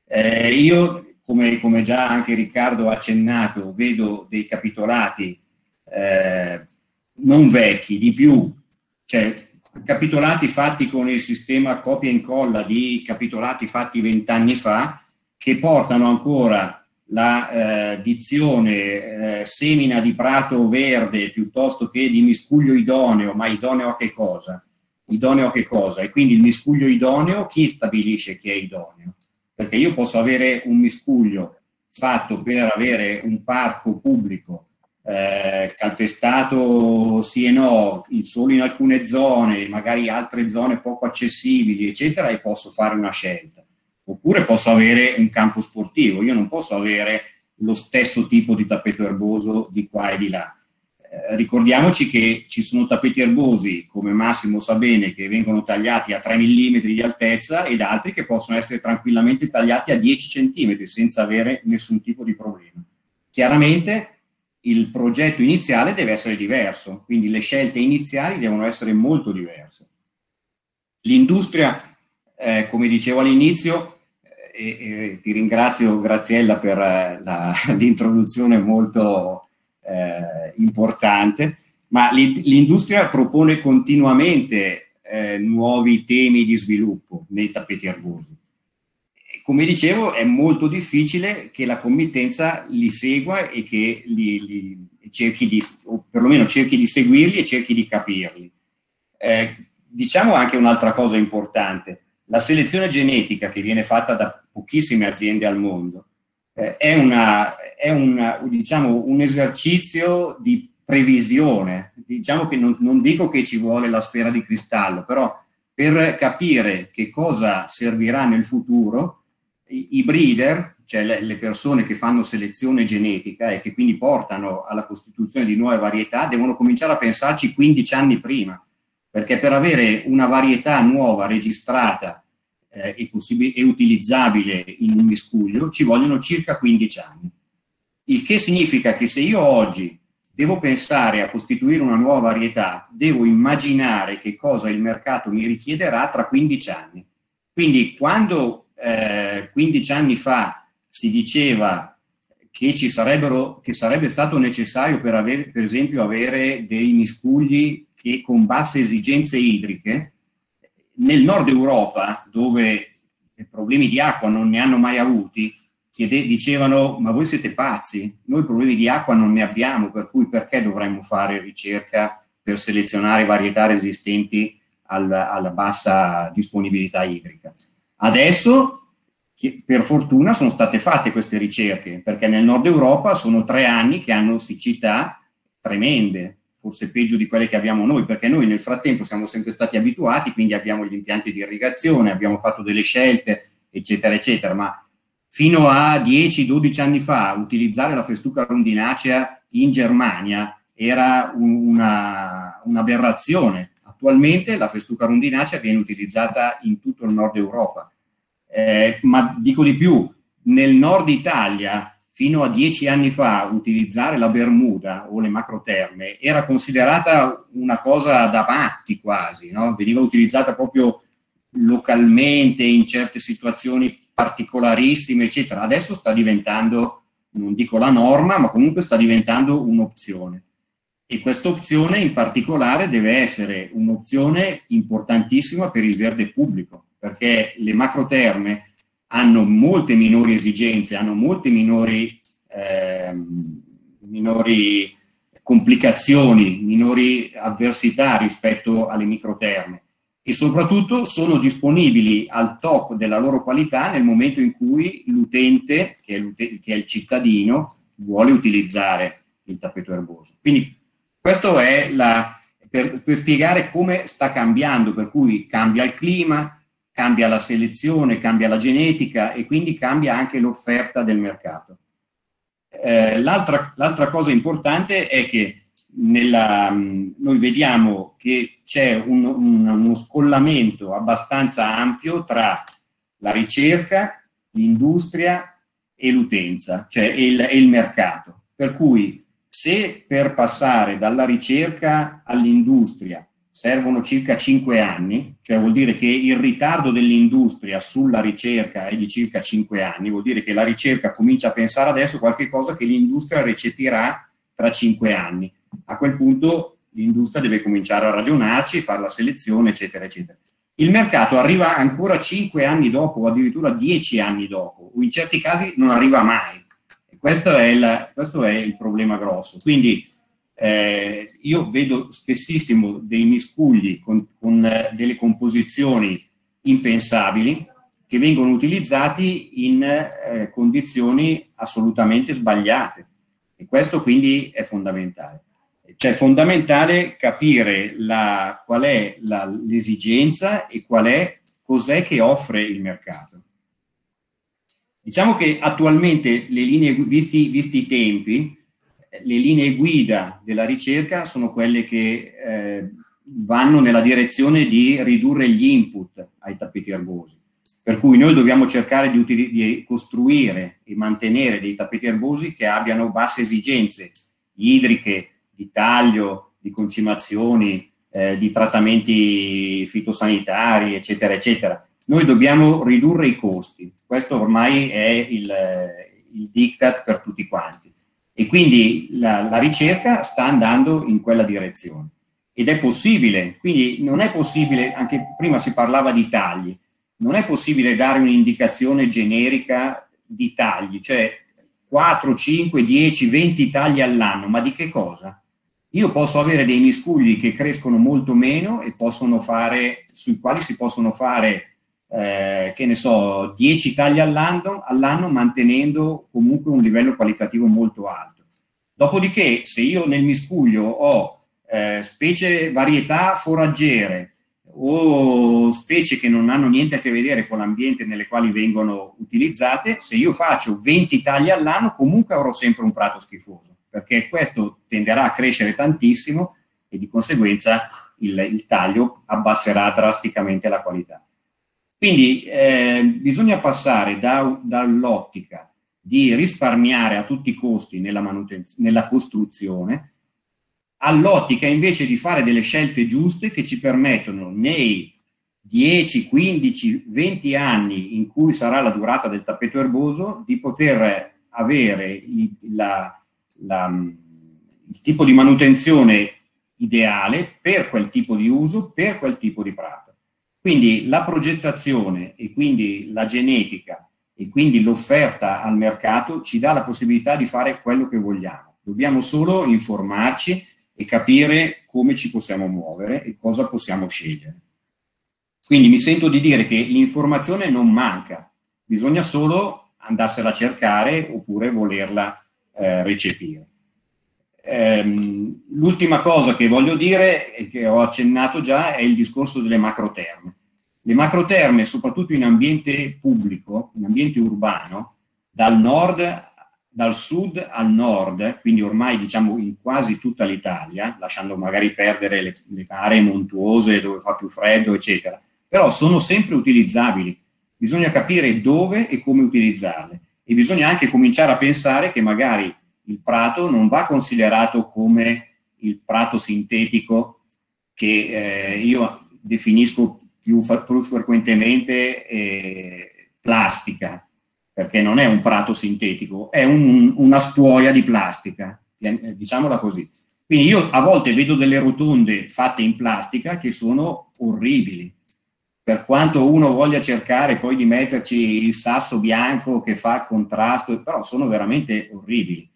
Eh, io, come, come, già anche Riccardo ha accennato, vedo dei capitolati eh, non vecchi, di più, cioè capitolati fatti con il sistema copia e incolla di capitolati fatti vent'anni fa, che portano ancora la eh, dizione eh, semina di prato verde piuttosto che di miscuglio idoneo, ma idoneo a che cosa? Idoneo a che cosa? E quindi il miscuglio idoneo, chi stabilisce che è idoneo? Perché io posso avere un miscuglio fatto per avere un parco pubblico eh, calpestato sì e no, solo in alcune zone, magari altre zone poco accessibili, eccetera, e posso fare una scelta Oppure posso avere un campo sportivo, io non posso avere lo stesso tipo di tappeto erboso di qua e di là. Eh, ricordiamoci che ci sono tappeti erbosi, come Massimo sa bene, che vengono tagliati a 3 mm di altezza ed altri che possono essere tranquillamente tagliati a 10 cm senza avere nessun tipo di problema. Chiaramente il progetto iniziale deve essere diverso, quindi le scelte iniziali devono essere molto diverse. L'industria eh, come dicevo all'inizio, eh, e, ti ringrazio Graziella per eh, la, l'introduzione molto eh, importante, ma l'industria propone continuamente eh, nuovi temi di sviluppo nei tappeti erbosi. Come dicevo, è molto difficile che la committenza li segua e che li, li cerchi di, o perlomeno cerchi di seguirli e cerchi di capirli. Eh, diciamo anche un'altra cosa importante la selezione genetica che viene fatta da pochissime aziende al mondo eh, è, una, è una, diciamo, un esercizio di previsione. Diciamo che non, non dico che ci vuole la sfera di cristallo, però per capire che cosa servirà nel futuro, i, i breeder, cioè le, le, persone che fanno selezione genetica e che quindi portano alla costituzione di nuove varietà, devono cominciare a pensarci 15 anni prima, perché per avere una varietà nuova registrata eh, e, e utilizzabile in un miscuglio ci vogliono circa 15 anni. Il che significa che se io oggi devo pensare a costituire una nuova varietà, devo immaginare che cosa il mercato mi richiederà tra 15 anni. Quindi quando eh, 15 anni fa si diceva che, ci sarebbero, che sarebbe stato necessario per, avere, per esempio avere dei miscugli che con basse esigenze idriche, nel nord Europa, dove problemi di acqua non ne hanno mai avuti, chiede, dicevano ma voi siete pazzi, noi problemi di acqua non ne abbiamo, per cui perché dovremmo fare ricerca per selezionare varietà resistenti al, alla bassa disponibilità idrica. Adesso, per fortuna, sono state fatte queste ricerche, perché nel nord Europa sono tre anni che hanno siccità tremende, forse peggio di quelle che abbiamo noi, perché noi nel frattempo siamo sempre stati abituati, quindi abbiamo gli impianti di irrigazione, abbiamo fatto delle scelte, eccetera, eccetera, ma fino a 10-12 anni fa utilizzare la festuca rondinacea in Germania era una, un'aberrazione. Attualmente la festuca rondinacea viene utilizzata in tutto il nord Europa. Eh, ma dico di più, nel nord Italia fino a dieci anni fa utilizzare la Bermuda o le macroterme era considerata una cosa da matti quasi, no? veniva utilizzata proprio localmente in certe situazioni particolarissime, eccetera. Adesso sta diventando, non dico la norma, ma comunque sta diventando un'opzione. E questa opzione in particolare deve essere un'opzione importantissima per il verde pubblico, perché le macroterme hanno molte minori esigenze, hanno molte minori, eh, minori complicazioni, minori avversità rispetto alle microterme e soprattutto sono disponibili al top della loro qualità nel momento in cui l'utente, che, che è il cittadino, vuole utilizzare il tappeto erboso. Quindi questo è la, per, per spiegare come sta cambiando, per cui cambia il clima, cambia la selezione, cambia la genetica e quindi cambia anche l'offerta del mercato. Eh, l'altra, cosa importante è che nella, noi vediamo che c'è un, un, uno scollamento abbastanza ampio tra la ricerca, l'industria e l'utenza, cioè il, il mercato. Per cui se per passare dalla ricerca all'industria servono circa 5 anni, cioè vuol dire che il ritardo dell'industria sulla ricerca è di circa 5 anni, vuol dire che la ricerca comincia a pensare adesso a qualche cosa che l'industria recepirà tra 5 anni. A quel punto l'industria deve cominciare a ragionarci, fare la selezione, eccetera, eccetera. Il mercato arriva ancora 5 anni dopo o addirittura 10 anni dopo, o in certi casi non arriva mai. Questo è il, questo è il problema grosso. Quindi eh, io vedo spessissimo dei miscugli con, con eh, delle composizioni impensabili che vengono utilizzati in eh, condizioni assolutamente sbagliate e questo quindi è fondamentale. Cioè è fondamentale capire la, qual è la, l'esigenza e qual è, cos'è che offre il mercato. Diciamo che attualmente le linee, visti, visti i tempi, le linee guida della ricerca sono quelle che eh, vanno nella direzione di ridurre gli input ai tappeti erbosi. Per cui noi dobbiamo cercare di, di, costruire e mantenere dei tappeti erbosi che abbiano basse esigenze idriche, di taglio, di concimazioni, eh, di trattamenti fitosanitari, eccetera, eccetera. Noi dobbiamo ridurre i costi. Questo ormai è il, il diktat per tutti quanti. E quindi la, la ricerca sta andando in quella direzione. Ed è possibile, quindi non è possibile, anche prima si parlava di tagli, non è possibile dare un'indicazione generica di tagli, cioè 4, 5, 10, 20 tagli all'anno, ma di che cosa? Io posso avere dei miscugli che crescono molto meno e possono fare, sui quali si possono fare eh, che ne so, 10 tagli all'anno, all'anno mantenendo comunque un livello qualitativo molto alto. Dopodiché, se io nel miscuglio ho eh, specie varietà foraggere o specie che non hanno niente a che vedere con l'ambiente nelle quali vengono utilizzate, se io faccio 20 tagli all'anno comunque avrò sempre un prato schifoso, perché questo tenderà a crescere tantissimo e di conseguenza il, il taglio abbasserà drasticamente la qualità. Quindi eh, bisogna passare da, dall'ottica di risparmiare a tutti i costi nella, nella costruzione all'ottica invece di fare delle scelte giuste che ci permettono nei 10, 15, 20 anni in cui sarà la durata del tappeto erboso di poter avere il, la, la, il tipo di manutenzione ideale per quel tipo di uso, per quel tipo di prato. Quindi la progettazione e quindi la genetica e quindi l'offerta al mercato ci dà la possibilità di fare quello che vogliamo. Dobbiamo solo informarci e capire come ci possiamo muovere e cosa possiamo scegliere. Quindi mi sento di dire che l'informazione non manca, bisogna solo andarsela a cercare oppure volerla eh, recepire. Ehm, l'ultima cosa che voglio dire, e che ho accennato già, è il discorso delle macroterme. Le macroterme, soprattutto in ambiente pubblico, in ambiente urbano, dal nord, dal sud al nord, quindi ormai diciamo in quasi tutta l'Italia, lasciando magari perdere le, le aree montuose dove fa più freddo, eccetera, però sono sempre utilizzabili. Bisogna capire dove e come utilizzarle e bisogna anche cominciare a pensare che magari il prato non va considerato come il prato sintetico che eh, io definisco più, più frequentemente eh, plastica, perché non è un prato sintetico, è un, una stuoia di plastica, eh, diciamola così. Quindi io a volte vedo delle rotonde fatte in plastica che sono orribili, per quanto uno voglia cercare poi di metterci il sasso bianco che fa contrasto, però sono veramente orribili.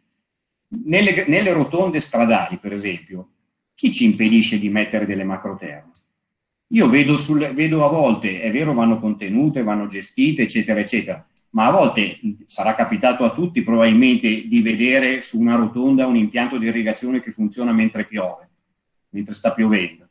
Nelle, nelle rotonde stradali, per esempio, chi ci impedisce di mettere delle macroterme? Io vedo, sul, vedo a volte, è vero, vanno contenute, vanno gestite, eccetera, eccetera, ma a volte sarà capitato a tutti probabilmente di vedere su una rotonda un impianto di irrigazione che funziona mentre piove, mentre sta piovendo.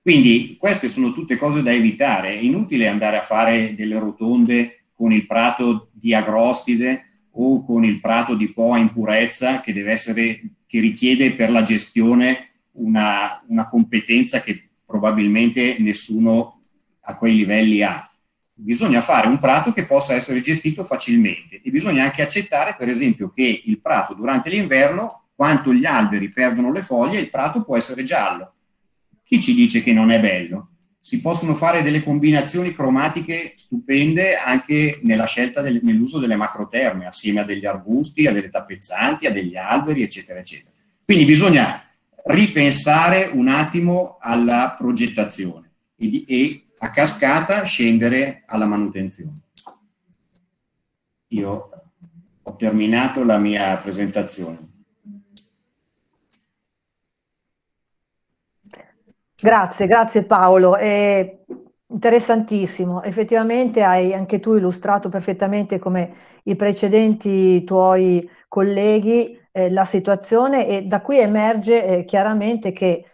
Quindi queste sono tutte cose da evitare, è inutile andare a fare delle rotonde con il prato di agrostide o con il prato di Po in purezza che deve essere, che richiede per la gestione una, una competenza che probabilmente nessuno a quei livelli ha. Bisogna fare un prato che possa essere gestito facilmente e bisogna anche accettare, per esempio, che il prato durante l'inverno, quanto gli alberi perdono le foglie, il prato può essere giallo. Chi ci dice che non è bello? Si possono fare delle combinazioni cromatiche stupende anche nella scelta del, nell'uso delle macroterme, assieme a degli arbusti, a delle tappezzanti, a degli alberi, eccetera, eccetera. Quindi bisogna ripensare un attimo alla progettazione e, e a cascata scendere alla manutenzione. Io ho terminato la mia presentazione. Grazie, grazie Paolo. È interessantissimo. Effettivamente hai anche tu illustrato perfettamente come i precedenti tuoi colleghi eh, la situazione e da qui emerge eh, chiaramente che,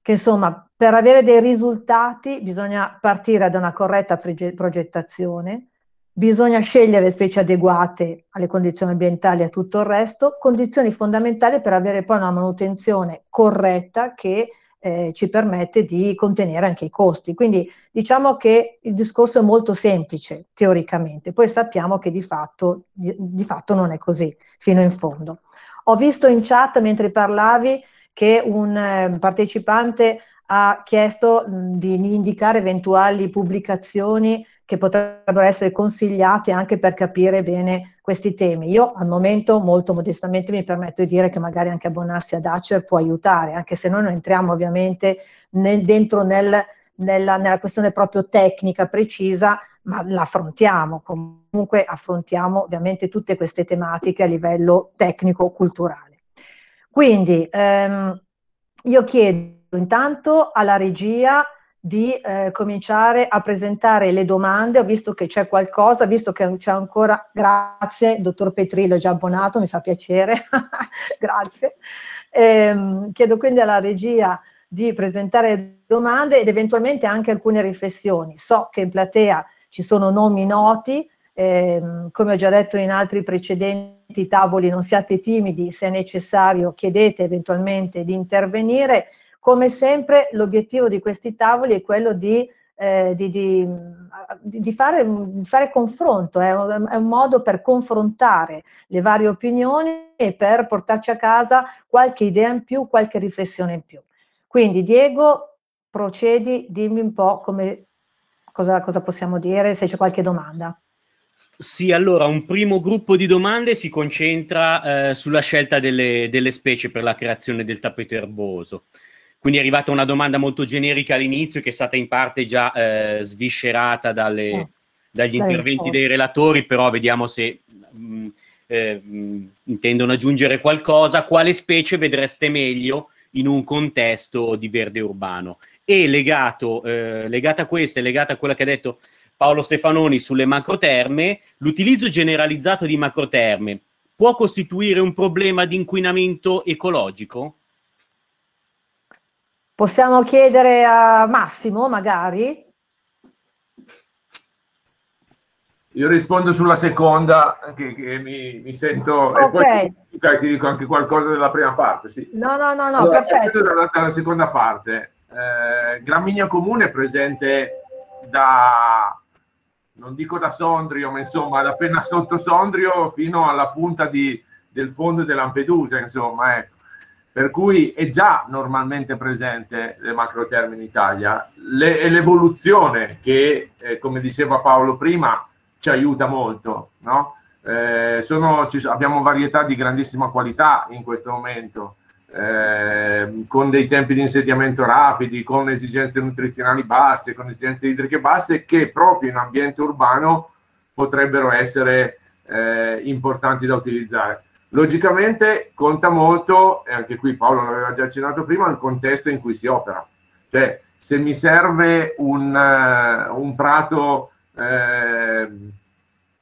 che, insomma, per avere dei risultati bisogna partire da una corretta progettazione, bisogna scegliere specie adeguate alle condizioni ambientali e a tutto il resto, condizioni fondamentali per avere poi una manutenzione corretta che eh, ci permette di contenere anche i costi. Quindi diciamo che il discorso è molto semplice teoricamente, poi sappiamo che di fatto, di, di fatto non è così fino in fondo. Ho visto in chat mentre parlavi che un eh, partecipante ha chiesto mh, di indicare eventuali pubblicazioni che potrebbero essere consigliate anche per capire bene questi temi. Io al momento molto modestamente mi permetto di dire che magari anche abbonarsi ad Acer può aiutare, anche se noi non entriamo ovviamente nel, dentro nel, nella, nella questione proprio tecnica precisa, ma l'affrontiamo, comunque affrontiamo ovviamente tutte queste tematiche a livello tecnico-culturale. Quindi ehm, io chiedo intanto alla regia di eh, cominciare a presentare le domande, ho visto che c'è qualcosa, visto che c'è ancora, grazie, dottor Petrillo, già abbonato, mi fa piacere, grazie. Ehm, chiedo quindi alla regia di presentare domande ed eventualmente anche alcune riflessioni. So che in platea ci sono nomi noti, ehm, come ho già detto in altri precedenti tavoli, non siate timidi, se è necessario chiedete eventualmente di intervenire. Come sempre l'obiettivo di questi tavoli è quello di, eh, di, di, di fare, fare, confronto, è un, è un modo per confrontare le varie opinioni e per portarci a casa qualche idea in più, qualche riflessione in più. Quindi Diego, procedi, dimmi un po' come cosa, cosa possiamo dire, se c'è qualche domanda. Sì, allora un primo gruppo di domande si concentra eh, sulla scelta delle, delle, specie per la creazione del tappeto erboso. Quindi è arrivata una domanda molto generica all'inizio che è stata in parte già eh, sviscerata dalle, eh, dagli interventi dei relatori, però vediamo se mh, mm, eh, mh, mm, intendono aggiungere qualcosa. Quale specie vedreste meglio in un contesto di verde urbano? e legato, eh, legata a questa e legata a quella che ha detto Paolo Stefanoni sulle macroterme, l'utilizzo generalizzato di macroterme può costituire un problema di inquinamento ecologico? Possiamo chiedere a Massimo, magari? Io rispondo sulla seconda, che, che mi, mi, sento... Ok. E poi ti dico anche qualcosa della prima parte, sì. No, no, no, no, allora, perfetto. Dalla, dalla seconda parte eh, Gramigna Comune è presente da, non dico da Sondrio, ma insomma da appena sotto Sondrio fino alla punta di, del fondo di Lampedusa, insomma, ecco. Per cui è già normalmente presente le macroterme in Italia. Le, l'evoluzione che, eh, come diceva Paolo prima, ci aiuta molto, no? eh, sono, ci, abbiamo varietà di grandissima qualità in questo momento eh, con dei tempi di insediamento rapidi, con esigenze nutrizionali basse, con esigenze idriche basse, che proprio in ambiente urbano potrebbero essere eh, importanti da utilizzare. Logicamente conta molto, e anche qui Paolo l'aveva già accennato prima, il contesto in cui si opera. Cioè, se mi serve un, uh, un prato uh,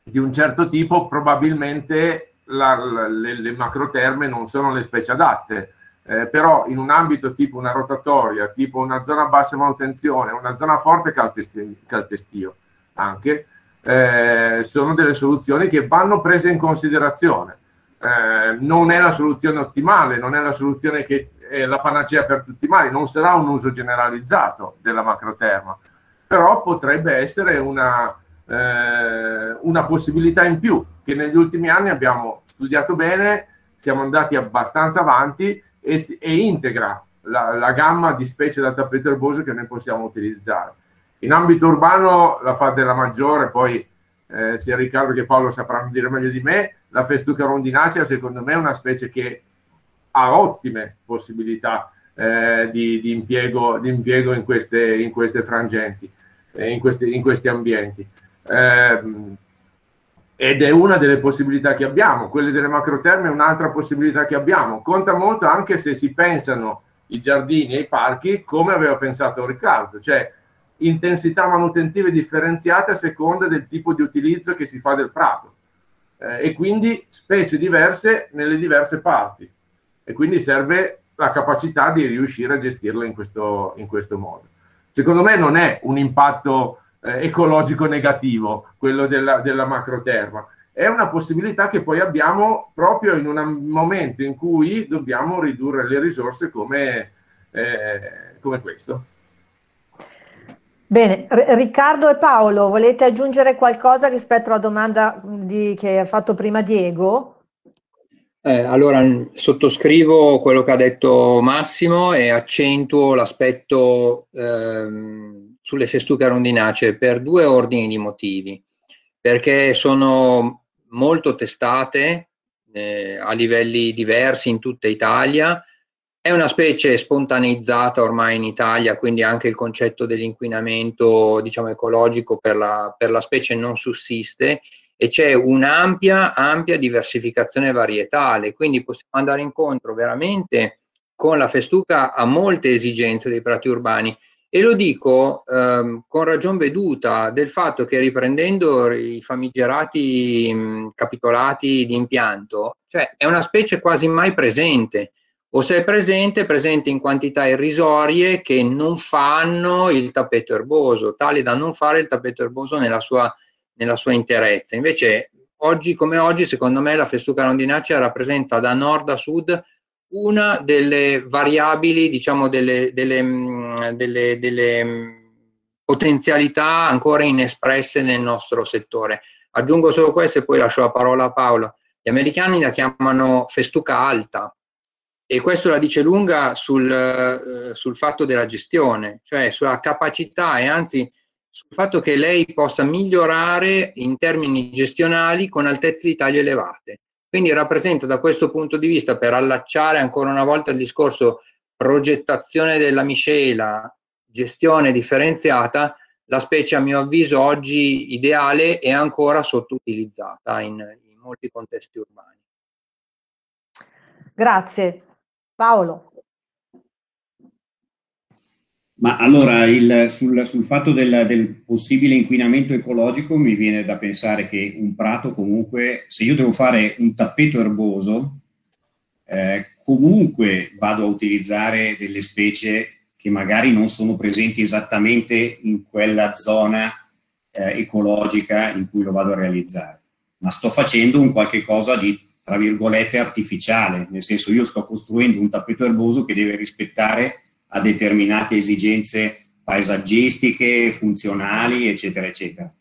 di un certo tipo, probabilmente la, la, le, le macroterme non sono le specie adatte. Eh, però in un ambito tipo una rotatoria, tipo una zona a bassa manutenzione, una zona forte calpestio, calpestio anche, eh, sono delle soluzioni che vanno prese in considerazione. Eh, non è la soluzione ottimale, non è la soluzione che è la panacea per tutti i mali, non sarà un uso generalizzato della macroterma, però potrebbe essere una, eh, una possibilità in più che negli ultimi anni abbiamo studiato bene, siamo andati abbastanza avanti e, e integra la, la, gamma di specie da tappeto erboso che noi possiamo utilizzare. In ambito urbano la fa della maggiore, poi eh, sia Riccardo che Paolo sapranno dire meglio di me, la festuca rondinacea secondo me è una specie che ha ottime possibilità eh, di, di, impiego, di, impiego, in queste, in queste frangenti, eh, in, questi, in, questi, ambienti. Eh, ed è una delle possibilità che abbiamo, quelle delle macroterme è un'altra possibilità che abbiamo. Conta molto anche se si pensano i giardini e i parchi come aveva pensato Riccardo, cioè intensità manutentive differenziate a seconda del tipo di utilizzo che si fa del prato eh, e quindi specie diverse nelle diverse parti e quindi serve la capacità di riuscire a gestirla in questo, in questo modo. Secondo me non è un impatto eh, ecologico negativo, quello della, della macroterma. È una possibilità che poi abbiamo proprio in un momento in cui dobbiamo ridurre le risorse come, eh, come questo. Bene, R- Riccardo e Paolo, volete aggiungere qualcosa rispetto alla domanda di, che ha fatto prima Diego? Eh, allora, sottoscrivo quello che ha detto Massimo e accentuo l'aspetto ehm, sulle festuche rondinacee per due ordini di motivi, perché sono molto testate eh, a livelli diversi in tutta Italia, è una specie spontaneizzata ormai in Italia, quindi anche il concetto dell'inquinamento diciamo, ecologico per la, per la specie non sussiste e c'è un'ampia ampia diversificazione varietale, quindi possiamo andare incontro veramente con la festuca a molte esigenze dei prati urbani. E lo dico ehm, con ragion veduta del fatto che riprendendo i famigerati mh, capitolati di impianto, cioè è una specie quasi mai presente, o se è presente, è presente in quantità irrisorie che non fanno il tappeto erboso, tale da non fare il tappeto erboso nella sua, nella sua interezza. Invece, oggi come oggi, secondo me la festuca rondinacea rappresenta da nord a sud una delle variabili, diciamo, delle, delle, mm, delle, delle mm, potenzialità ancora inespresse nel nostro settore. Aggiungo solo questo e poi lascio la parola a Paola. Gli americani la chiamano festuca alta e questo la dice lunga sul, eh, sul fatto della gestione, cioè sulla capacità e anzi sul fatto che lei possa migliorare in termini gestionali con altezze di taglio elevate. Quindi rappresenta da questo punto di vista, per allacciare ancora una volta il discorso progettazione della miscela, gestione differenziata, la specie a mio avviso oggi ideale è ancora sottoutilizzata in, in molti contesti urbani. Grazie. Paolo. Ma allora il, sul, sul, fatto del, del, possibile inquinamento ecologico mi viene da pensare che un prato comunque, se io devo fare un tappeto erboso, eh, comunque vado a utilizzare delle specie che magari non sono presenti esattamente in quella zona eh, ecologica in cui lo vado a realizzare, ma sto facendo un qualche cosa di, tra virgolette, artificiale, nel senso io sto costruendo un tappeto erboso che deve rispettare a determinate esigenze paesaggistiche, funzionali, eccetera, eccetera.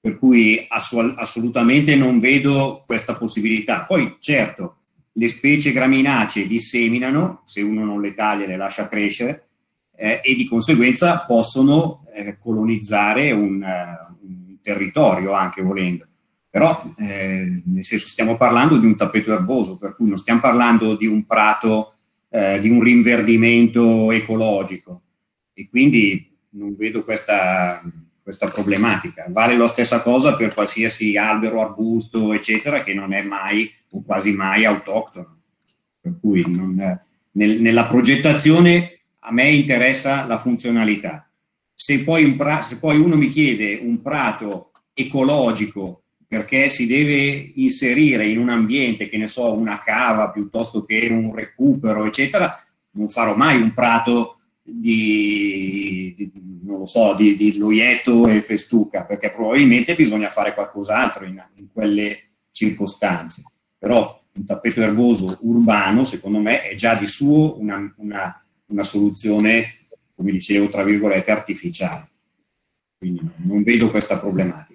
Per cui assolutamente non vedo questa possibilità. Poi, certo, le specie graminacee disseminano, se uno non le taglia le lascia crescere, eh, e di conseguenza possono eh, colonizzare un, uh, un, territorio anche volendo. Però, eh, nel senso, stiamo parlando di un tappeto erboso, per cui non stiamo parlando di un prato eh, di un rinverdimento ecologico e quindi non vedo questa, questa problematica. Vale la stessa cosa per qualsiasi albero, arbusto, eccetera, che non è mai o quasi mai autoctono. Per cui non, nel, nella progettazione a me interessa la funzionalità. Se poi, pra, se poi, uno mi chiede un prato ecologico perché si deve inserire in un ambiente, che ne so, una cava piuttosto che un recupero, eccetera, non farò mai un prato di, di non lo so, di, di, loietto e festuca, perché probabilmente bisogna fare qualcos'altro in, in quelle circostanze. Però un tappeto erboso urbano, secondo me, è già di suo una, una, una soluzione, come dicevo, tra virgolette, artificiale. Quindi non vedo questa problematica.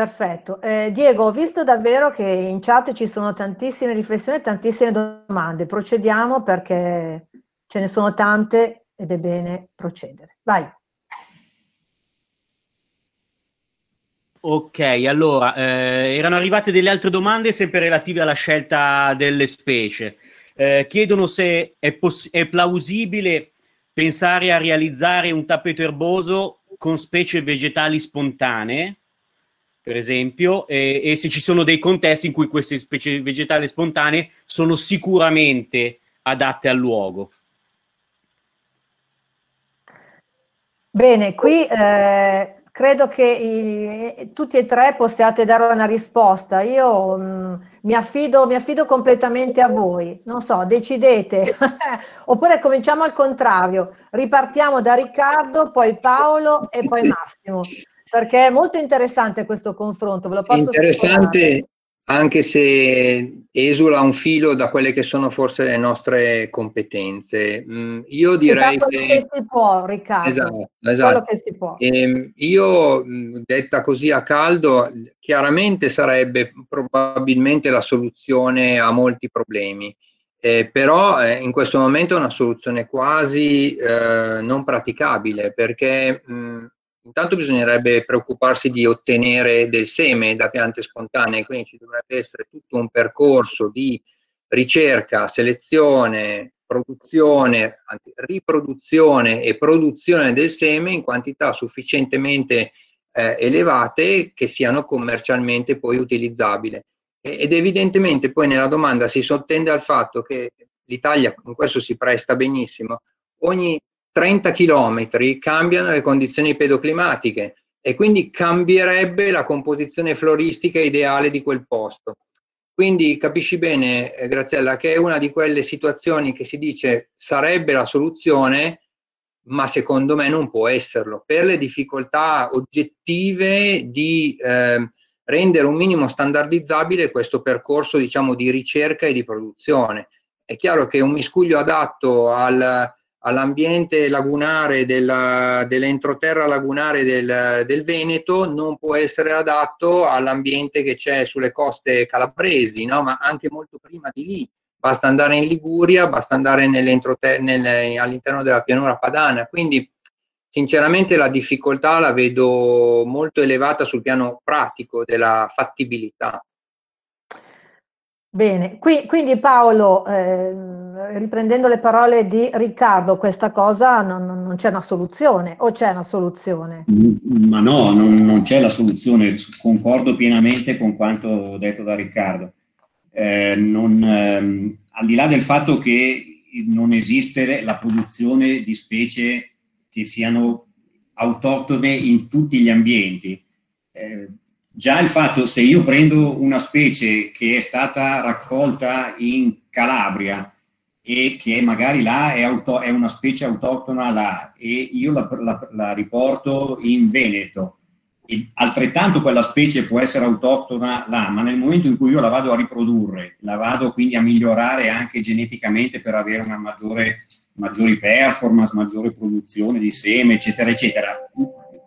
Perfetto. Eh, Diego, ho visto davvero che in chat ci sono tantissime riflessioni e tantissime domande. Procediamo perché ce ne sono tante ed è bene procedere. Vai. Ok, allora, eh, erano arrivate delle altre domande sempre relative alla scelta delle specie. Eh, chiedono se è, è plausibile pensare a realizzare un tappeto erboso con specie vegetali spontanee per esempio, e, e, se ci sono dei contesti in cui queste specie vegetali spontanee sono sicuramente adatte al luogo. Bene, qui eh, credo che i, tutti e tre possiate dare una risposta. Io mh, mm, mi, affido, mi affido completamente a voi. Non so, decidete. Oppure cominciamo al contrario. Ripartiamo da Riccardo, poi Paolo e poi Massimo perché è molto interessante questo confronto, ve lo posso Interessante spiegare. anche se esula un filo da quelle che sono forse le nostre competenze. Mm, io direi sì, che... che si può, Riccardo. Esatto, esatto. Che si può. E io, mm, detta così a caldo, chiaramente sarebbe probabilmente la soluzione a molti problemi. Eh, però eh, in questo momento è una soluzione quasi eh, non praticabile perché mh, mm, intanto bisognerebbe preoccuparsi di ottenere del seme da piante spontanee, quindi ci dovrebbe essere tutto un percorso di ricerca, selezione, produzione, anzi, riproduzione e produzione del seme in quantità sufficientemente eh, elevate che siano commercialmente poi utilizzabili. Ed evidentemente poi nella domanda si sottende al fatto che l'Italia, in questo si presta benissimo, ogni 30 km cambiano le condizioni pedoclimatiche e quindi cambierebbe la composizione floristica ideale di quel posto. Quindi capisci bene, eh, Graziella, che è una di quelle situazioni che si dice sarebbe la soluzione, ma secondo me non può esserlo, per le difficoltà oggettive di eh, rendere un minimo standardizzabile questo percorso diciamo, di ricerca e di produzione. È chiaro che un miscuglio adatto al, all'ambiente lagunare dell'entroterra lagunare del, del, Veneto non può essere adatto all'ambiente che c'è sulle coste calabresi, no? ma anche molto prima di lì. Basta andare in Liguria, basta andare nel, all'interno della pianura padana. Quindi, sinceramente, la difficoltà la vedo molto elevata sul piano pratico della fattibilità. Bene, Qui, quindi Paolo, eh, riprendendo le parole di Riccardo, questa cosa non, non, c'è una soluzione o c'è una soluzione? Ma no, non, non, c'è la soluzione, concordo pienamente con quanto detto da Riccardo. Eh, non, ehm, al di là del fatto che non esiste la produzione di specie che siano autoctone in tutti gli ambienti, eh, Già il fatto, se io prendo una specie che è stata raccolta in Calabria e che magari là è, auto, è una specie autoctona là. E io la, la, la riporto in Veneto, altrettanto quella specie può essere autoctona là, ma nel momento in cui io la vado a riprodurre, la vado quindi a migliorare anche geneticamente per avere una maggiore, maggiori performance, maggiore produzione di seme, eccetera, eccetera,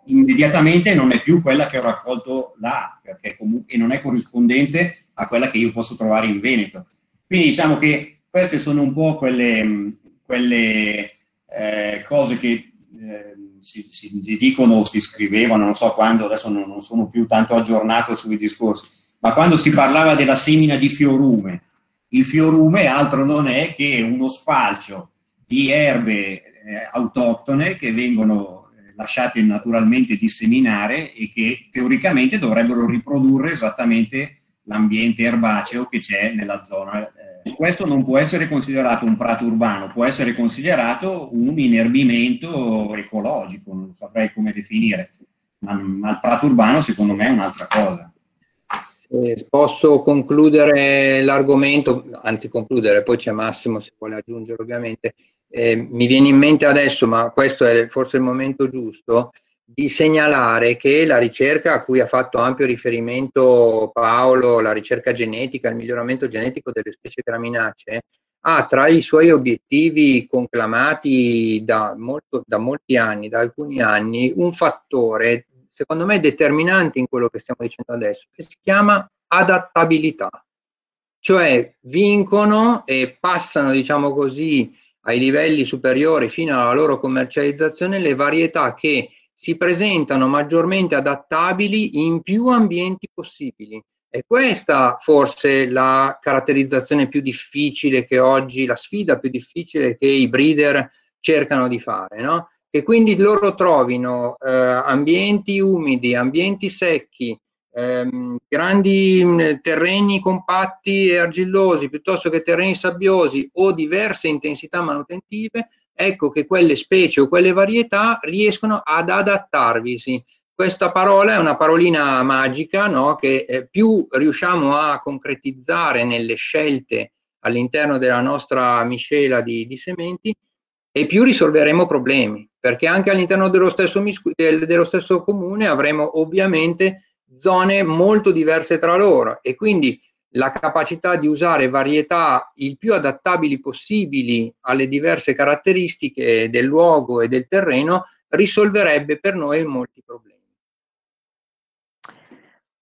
immediatamente non è più quella che ho raccolto là, perché comunque non è corrispondente a quella che io posso trovare in Veneto. Quindi diciamo che queste sono un po' quelle, quelle eh, cose che eh, si, si, dicono o si scrivevano, non so quando, adesso non, non sono più tanto aggiornato sui discorsi, ma quando si parlava della semina di fiorume, il fiorume altro non è che uno spalcio di erbe eh, autoctone che vengono lasciate naturalmente disseminare e che teoricamente dovrebbero riprodurre esattamente l'ambiente erbaceo che c'è nella zona. Questo non può essere considerato un prato urbano, può essere considerato un inerbimento ecologico, non saprei come definire, ma, ma il prato urbano secondo me è un'altra cosa. Eh, posso concludere l'argomento, anzi concludere, poi c'è Massimo se vuole aggiungere ovviamente. Eh, mi viene in mente adesso, ma questo è forse il momento giusto, di segnalare che la ricerca a cui ha fatto ampio riferimento Paolo, la ricerca genetica, il miglioramento genetico delle specie graminacee, ha tra i suoi obiettivi conclamati da, molto, da molti anni, da alcuni anni, un fattore secondo me determinante in quello che stiamo dicendo adesso, che si chiama adattabilità. Cioè vincono e passano, diciamo così, ai livelli superiori fino alla loro commercializzazione le varietà che si presentano maggiormente adattabili in più ambienti possibili. E questa forse la caratterizzazione più difficile che oggi, la sfida più difficile che i breeder cercano di fare, no? Che quindi loro trovino eh, ambienti umidi, ambienti secchi, ehm, grandi mh, terreni compatti e argillosi piuttosto che terreni sabbiosi o diverse intensità manutentive ecco che quelle specie o quelle varietà riescono ad adattarvisi. Questa parola è una parolina magica no? che eh, più riusciamo a concretizzare nelle scelte all'interno della nostra miscela di, di, sementi e più risolveremo problemi, perché anche all'interno dello stesso, del, dello stesso comune avremo ovviamente zone molto diverse tra loro e quindi la capacità di usare varietà il più adattabili possibili alle diverse caratteristiche del luogo e del terreno risolverebbe per noi molti problemi.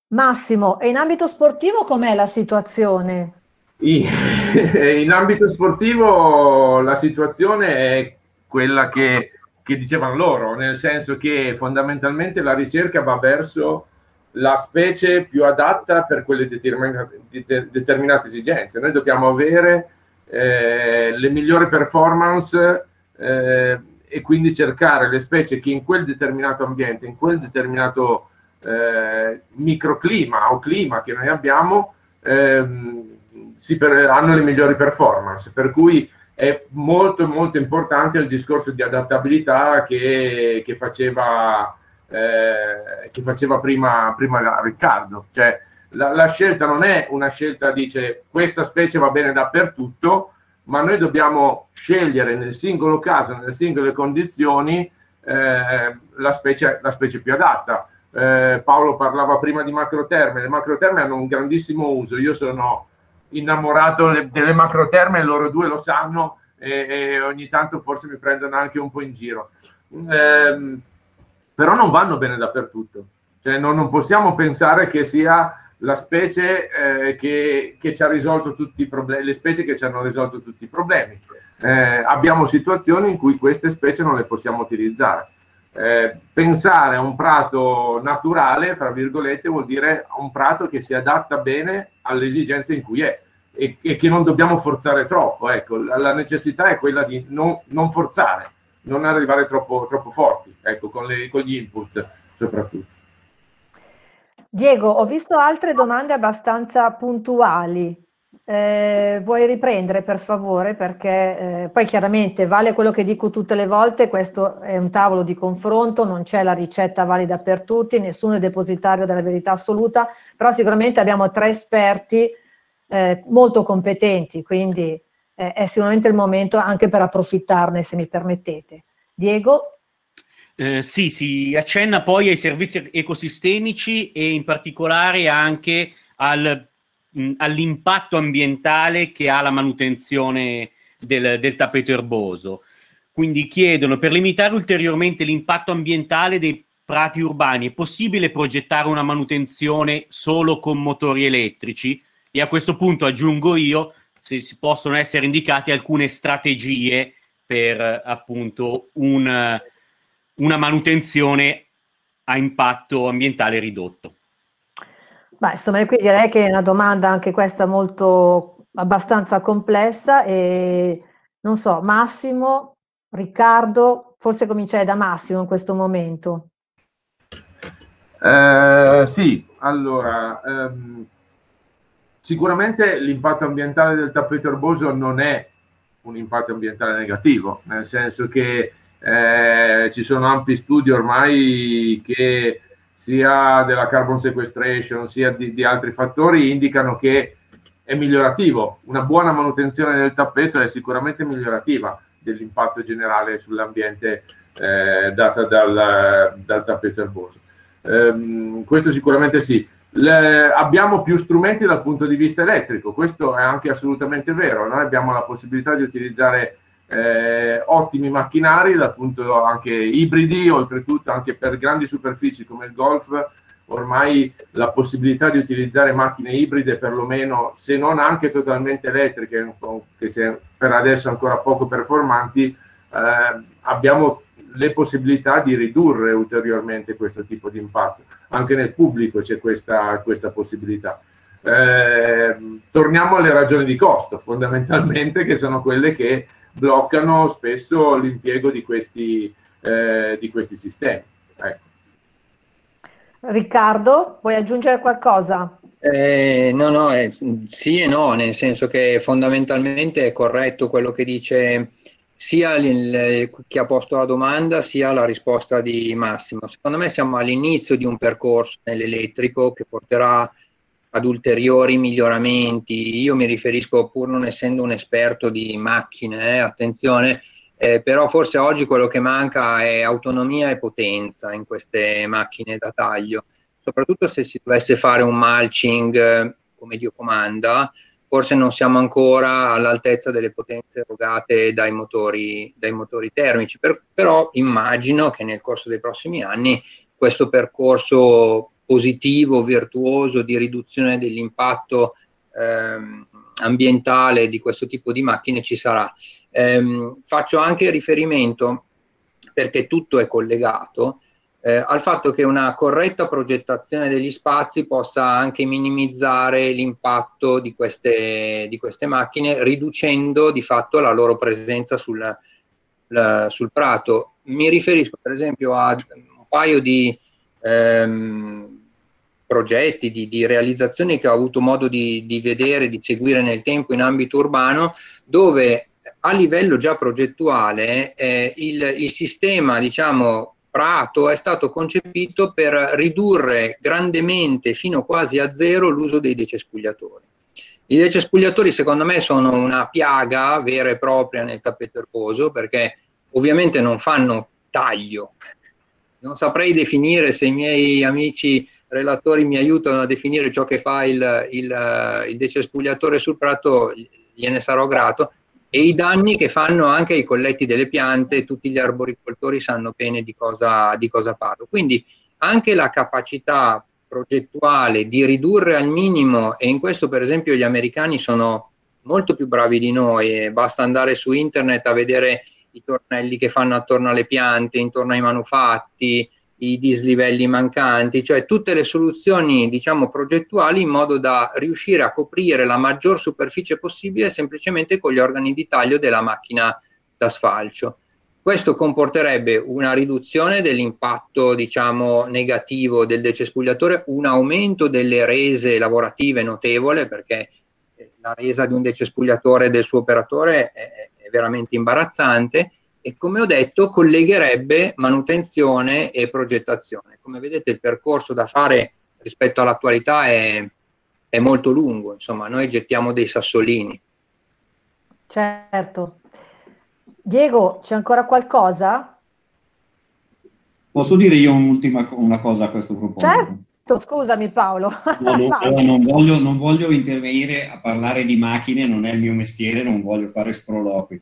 Massimo, e in ambito sportivo com'è la situazione? In ambito sportivo la situazione è quella che, che dicevano loro, nel senso che fondamentalmente la ricerca va verso la specie più adatta per quelle determinate, esigenze. Noi dobbiamo avere eh, le migliori performance eh, e quindi cercare le specie che in quel determinato ambiente, in quel determinato eh, microclima o clima che noi abbiamo, ehm, per, hanno le migliori performance. Per cui è molto molto importante il discorso di adattabilità che, che faceva eh, che faceva prima, prima Riccardo. Cioè, la, la, scelta non è una scelta, dice questa specie va bene dappertutto, ma noi dobbiamo scegliere nel singolo caso, nelle singole condizioni, eh, la, specie, la, specie, più adatta. Eh, Paolo parlava prima di macroterme, le macroterme hanno un grandissimo uso, io sono innamorato delle macroterme, loro due lo sanno e, e ogni tanto forse mi prendono anche un po' in giro. Eh, però non vanno bene dappertutto. Cioè, non, non possiamo pensare che sia la specie eh, che, che, ci ha risolto tutti i problemi, le specie che ci hanno risolto tutti i problemi. Eh, abbiamo situazioni in cui queste specie non le possiamo utilizzare. Eh, pensare a un prato naturale, fra virgolette, vuol dire a un prato che si adatta bene alle esigenze in cui è e, e che non dobbiamo forzare troppo. Ecco, la, la necessità è quella di non, non forzare non arrivare troppo, troppo forti, ecco, con, le, con gli input soprattutto. Diego, ho visto altre domande abbastanza puntuali. Eh, vuoi riprendere per favore? Perché eh, poi chiaramente vale quello che dico tutte le volte, questo è un tavolo di confronto, non c'è la ricetta valida per tutti, nessuno è depositario della verità assoluta, però sicuramente abbiamo tre esperti eh, molto competenti, quindi eh, è sicuramente il momento anche per approfittarne, se mi permettete. Diego? Eh, sì, si accenna poi ai servizi ecosistemici e in particolare anche al, mh, all'impatto ambientale che ha la manutenzione del, del tappeto erboso. Quindi chiedono, per limitare ulteriormente l'impatto ambientale dei prati urbani, è possibile progettare una manutenzione solo con motori elettrici? E a questo punto aggiungo io, se si possono essere indicate alcune strategie per appunto un, una manutenzione a impatto ambientale ridotto. Beh, insomma, qui direi che è una domanda anche questa molto abbastanza complessa e non so, Massimo, Riccardo, forse comincerei da Massimo in questo momento. Eh, sì, allora, ehm, Sicuramente l'impatto ambientale del tappeto erboso non è un impatto ambientale negativo, nel senso che eh, ci sono ampi studi ormai che sia della carbon sequestration, sia di, di altri fattori, indicano che è migliorativo. Una buona manutenzione del tappeto è sicuramente migliorativa dell'impatto generale sull'ambiente eh, data dal, dal, tappeto erboso. Ehm, questo sicuramente sì. Le, abbiamo più strumenti dal punto di vista elettrico, questo è anche assolutamente vero. Noi abbiamo la possibilità di utilizzare eh, ottimi macchinari, appunto anche ibridi, oltretutto anche per grandi superfici come il golf, ormai la possibilità di utilizzare macchine ibride perlomeno, se non anche totalmente elettriche, che per adesso ancora poco performanti, eh, abbiamo le possibilità di ridurre ulteriormente questo tipo di impatto. Anche nel pubblico c'è questa, questa possibilità. Eh, torniamo alle ragioni di costo, fondamentalmente, che sono quelle che bloccano spesso l'impiego di questi, eh, di questi sistemi. Ecco. Riccardo, vuoi aggiungere qualcosa? Eh, no, no, eh, sì e no, nel senso che fondamentalmente è corretto quello che dice sia chi ha posto la domanda sia la risposta di Massimo. Secondo me siamo all'inizio di un percorso nell'elettrico che porterà ad ulteriori miglioramenti. Io mi riferisco, pur non essendo un esperto di macchine, eh, attenzione, eh, però forse oggi quello che manca è autonomia e potenza in queste macchine da taglio, soprattutto se si dovesse fare un mulching eh, come Dio comanda, forse non siamo ancora all'altezza delle potenze erogate dai motori, dai motori termici, per, però immagino che nel corso dei prossimi anni questo percorso positivo, virtuoso di riduzione dell'impatto ehm, ambientale di questo tipo di macchine ci sarà. Ehm, faccio anche riferimento, perché tutto è collegato, eh, al fatto che una corretta progettazione degli spazi possa anche minimizzare l'impatto di queste, di queste macchine, riducendo di fatto la loro presenza sul, la, sul prato. Mi riferisco per esempio a un paio di ehm, progetti, di, di, realizzazioni che ho avuto modo di, di vedere, di seguire nel tempo in ambito urbano, dove a livello già progettuale eh, il, il, sistema, diciamo, Prato è stato concepito per ridurre grandemente, fino quasi a zero, l'uso dei decespugliatori. I decespugliatori secondo me sono una piaga vera e propria nel tappeto erboso perché ovviamente non fanno taglio. Non saprei definire se i miei amici relatori mi aiutano a definire ciò che fa il, il, il decespugliatore sul prato, gliene sarò grato, e i danni che fanno anche i colletti delle piante, tutti gli arboricoltori sanno bene di cosa, di cosa parlo. Quindi anche la capacità progettuale di ridurre al minimo, e in questo per esempio gli americani sono molto più bravi di noi, basta andare su internet a vedere i tornelli che fanno attorno alle piante, intorno ai manufatti, i dislivelli mancanti, cioè tutte le soluzioni diciamo progettuali in modo da riuscire a coprire la maggior superficie possibile semplicemente con gli organi di taglio della macchina da sfalcio. Questo comporterebbe una riduzione dell'impatto diciamo negativo del decespugliatore, un aumento delle rese lavorative notevole perché la resa di un decespugliatore del suo operatore è, è veramente imbarazzante e come ho detto collegherebbe manutenzione e progettazione. Come vedete il percorso da fare rispetto all'attualità è, è molto lungo, insomma noi gettiamo dei sassolini. Certo. Diego, c'è ancora qualcosa? Posso dire io un'ultima una cosa a questo proposito? Certo, scusami Paolo. No, no, non, voglio, non voglio intervenire a parlare di macchine, non è il mio mestiere, non voglio fare sproloqui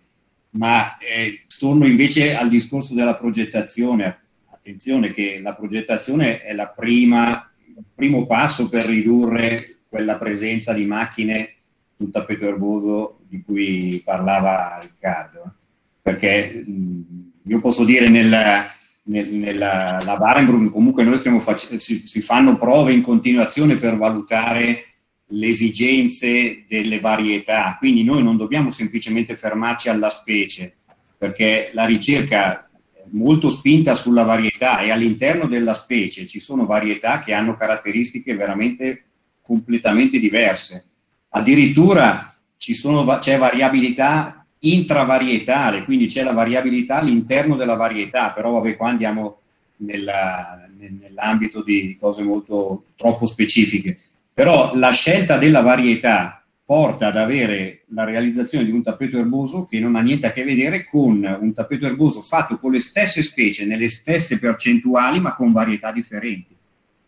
ma eh, torno invece al discorso della progettazione. Attenzione che la progettazione è prima, il primo passo per ridurre quella presenza di macchine sul tappeto erboso di cui parlava Riccardo. Perché mh, io posso dire nella, nel, nella la Barenbrun comunque noi stiamo fac- si, si fanno prove in continuazione per valutare le esigenze delle varietà. Quindi noi non dobbiamo semplicemente fermarci alla specie, perché la ricerca è molto spinta sulla varietà e all'interno della specie ci sono varietà che hanno caratteristiche veramente completamente diverse. Addirittura sono, c'è variabilità intravarietale, quindi c'è la variabilità all'interno della varietà, però vabbè, qua andiamo nella, nell'ambito di cose molto troppo specifiche, però la scelta della varietà porta ad avere la realizzazione di un tappeto erboso che non ha niente a che vedere con un tappeto erboso fatto con le stesse specie, nelle stesse percentuali, ma con varietà differenti.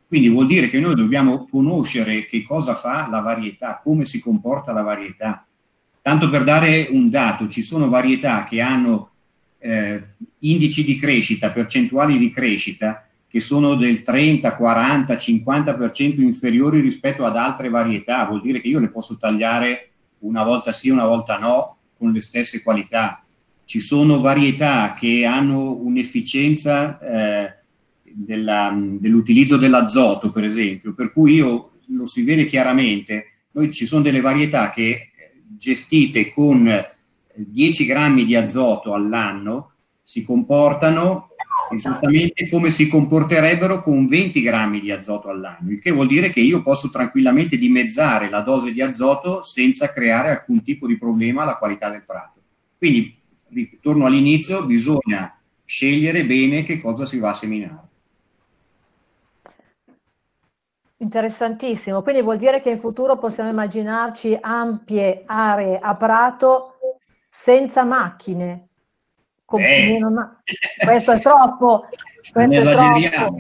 Quindi vuol dire che noi dobbiamo conoscere che cosa fa la varietà, come si comporta la varietà. Tanto per dare un dato, ci sono varietà che hanno eh, indici di crescita, percentuali di crescita, che sono del 30, 40, 50% inferiori rispetto ad altre varietà. Vuol dire che io le posso tagliare una volta sì, una volta no, con le stesse qualità. Ci sono varietà che hanno un'efficienza eh, della, dell'utilizzo dell'azoto, per esempio, per cui io lo si vede chiaramente. Noi ci sono delle varietà che gestite con 10 grammi di azoto all'anno si comportano esattamente come si comporterebbero con 20 grammi di azoto all'anno, il che vuol dire che io posso tranquillamente dimezzare la dose di azoto senza creare alcun tipo di problema alla qualità del prato. Quindi, ritorno all'inizio, bisogna scegliere bene che cosa si va a seminare. Interessantissimo, quindi vuol dire che in futuro possiamo immaginarci ampie aree a prato senza macchine. Eh. Ma... Questo è troppo, questo non è troppo.